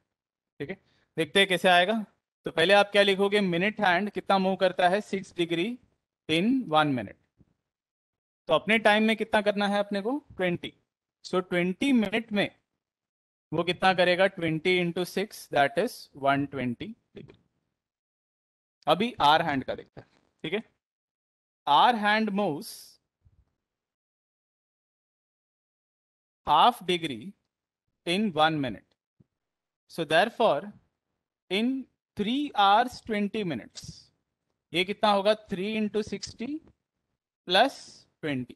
ठीक है? देखते हैं कैसे आएगा। तो पहले आप क्या लिखोगे? मिनट हैंड कितना मूव करता है? Six degree in one minute तो अपने टाइम में कितना करना है अपने को? ट्वेंटी सो ट्वेंटी मिनट में वो कितना करेगा? Twenty into six that is one twenty degree अभी आर हैंड का देखते हैं। ठीक है? Hour hand moves half degree in one minute. So therefore, in three hours twenty minutes, ये कितना होगा? Three into sixty plus twenty.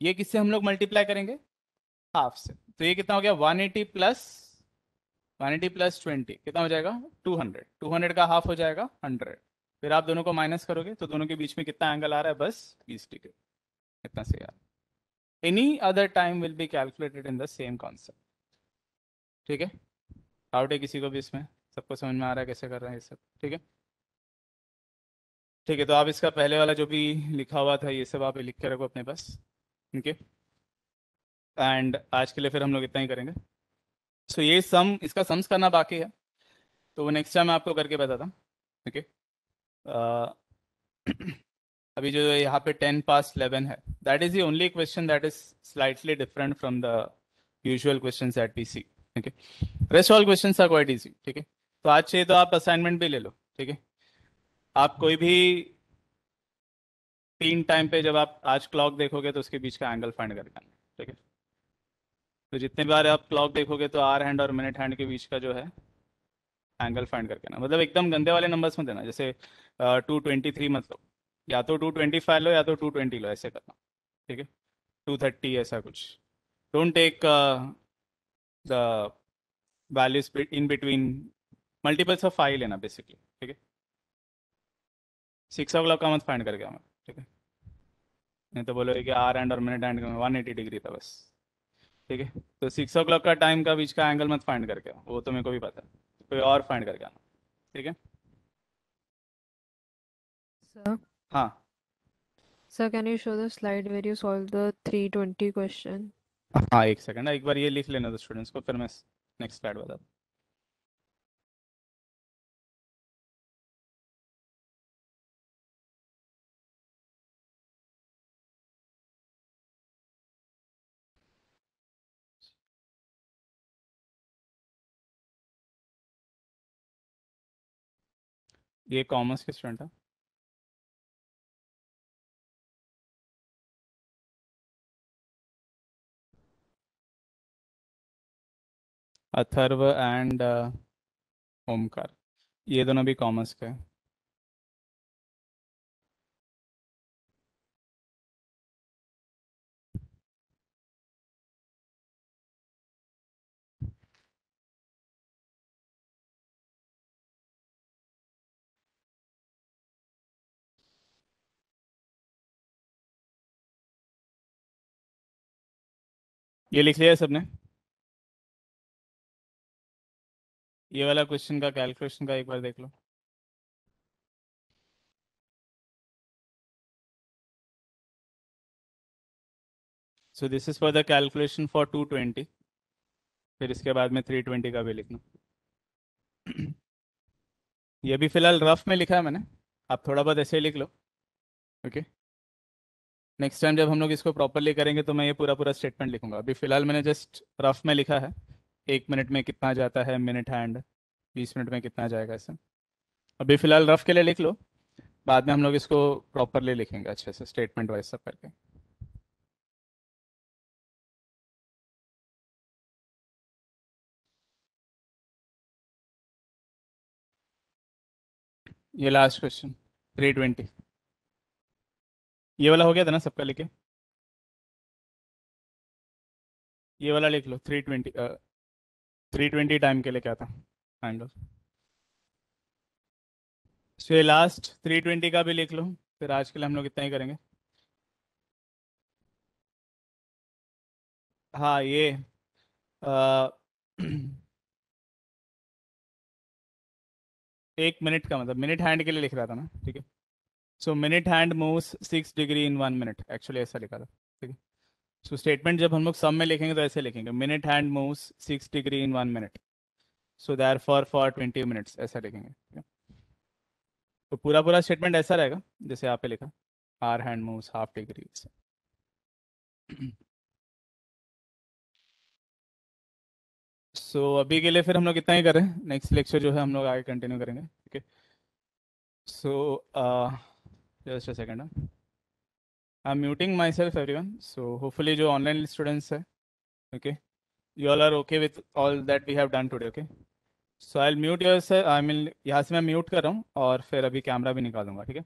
ये किससे हम लोग मल्टीप्लाई करेंगे? हाफ़ से। तो ये कितना हो गया? One eighty plus one eighty plus twenty कितना हो जाएगा? टू हंड्रेड टू हंड्रेड का हाफ़ हो जाएगा हंड्रेड फिर आप दोनों को माइनस करोगे तो दोनों के बीच में कितना एंगल आ रहा है? बस बीस डिग्री। इतना से यार any other time will be calculated in the same concept ठीक है? डाउट है किसी को भी इसमें? सबको समझ में आ रहा है कैसे कर रहे हैं ये सब। ठीक है? ठीक है तो आप इसका पहले वाला जो भी लिखा हुआ था ये सब आप लिख के रखो अपने पास है? एंड आज के लिए फिर हम लोग इतना ही करेंगे। सो so, ये सम इसका सम्स करना बाकी है तो वो नेक्स्ट टाइम आपको करके बताता हूँ ठीक है? अभी जो यहाँ पे टेन पास इलेवन है that is the only question that is slightly different from the usual question at P C ठीक है? Rest all questions are quite easy ठीक है? तो आज चाहिए तो आप असाइनमेंट भी ले लो ठीक है? आप कोई भी तीन टाइम पे जब आप आज क्लॉक देखोगे तो उसके बीच का एंगल फाइंड करके आना ठीक है? तो जितने बार आप क्लॉक देखोगे तो आर हैंड और मिनट हैंड के बीच का जो है एंगल फाइंड करके ना मतलब एकदम गंदे वाले नंबर्स में देना, जैसे टू ट्वेंटी थ्री मतलब या तो टू ट्वेंटी फाइव लो या तो टू ट्वेंटी लो, ऐसे करना, ठीक है? टू थर्टी ऐसा कुछ। Don't take the values in between multiples of five लेना बेसिकली ठीक है? सिक्स ओ क्लॉक का मत फाइंड करके हमें ठीक है? नहीं तो बोलोगे कि आर एंड और minute hand one eighty degree था बस ठीक है? तो सिक्स ओ क्लॉक का टाइम का बीच का एंगल मत फाइंड करके वो तो मेरे को भी पता है कोई और फाइंड करके आना ठीक है? हाँ। Sir, can you show the slide where you solve the 320 question? हाँ एक सेकंड एक बार ये लिख लेना तो स्टूडेंट्स को फिर मैं नेक्स्ट स्लाइड बता ये कॉमर्स के स्टूडेंट है। अथर्व एंड ओमकार ये दोनों भी कॉमर्स के हैं। ये लिख लिया है सबने? ये वाला क्वेश्चन का कैलकुलेशन का एक बार देख लो। So this is for the calculation for 220 फिर इसके बाद में 320 का भी लिखना ये भी फ़िलहाल रफ में लिखा है मैंने। आप थोड़ा बहुत ऐसे ही लिख लो। ओके नेक्स्ट टाइम जब हम लोग इसको प्रॉपरली करेंगे तो मैं ये पूरा पूरा स्टेटमेंट लिखूँगा। अभी फ़िलहाल मैंने जस्ट रफ में लिखा है। एक मिनट में कितना जाता है मिनट हैंड बीस मिनट में कितना जाएगा ऐसे। अभी फ़िलहाल रफ के लिए लिख लो। बाद में हम लोग इसको प्रॉपरली लिखेंगे अच्छे से स्टेटमेंट वाइज सब करके। ये लास्ट क्वेश्चन थ्री ट्वेंटी ये वाला हो गया था ना सबका लिखे ये वाला लिख लो three twenty three twenty time के लिए क्या था? काइंड सो ये लास्ट थ्री ट्वेंटी का भी लिख लो फिर आज के लिए हम लोग इतना ही करेंगे। हाँ ये आ, एक मिनट का मतलब मिनट हैंड के लिए लिख रहा था ना ठीक है? So minute hand moves six degree in one minute actually ऐसा लिखा था। ठीक है? सो स्टेटमेंट जब हम लोग सब में लिखेंगे तो ऐसे लिखेंगे। Minute hand moves six degree in one minute so therefore for twenty minutes ऐसा लिखेंगे। तो पूरा पूरा स्टेटमेंट ऐसा रहेगा जैसे यहाँ पे लिखा। Hour hand moves half degree so so, अभी के लिए फिर हम लोग इतना ही करें। नेक्स्ट लेक्चर जो है हम लोग आगे कंटिन्यू करेंगे। ठीक है? So just a second I am muting myself everyone so hopefully जो ऑनलाइन स्टूडेंट्स है okay you all are okay with all that we have done today okay so I mute your I mean यहाँ से मैं म्यूट कर रहा हूँ और फिर अभी कैमरा भी निकालूँगा, ठीक है?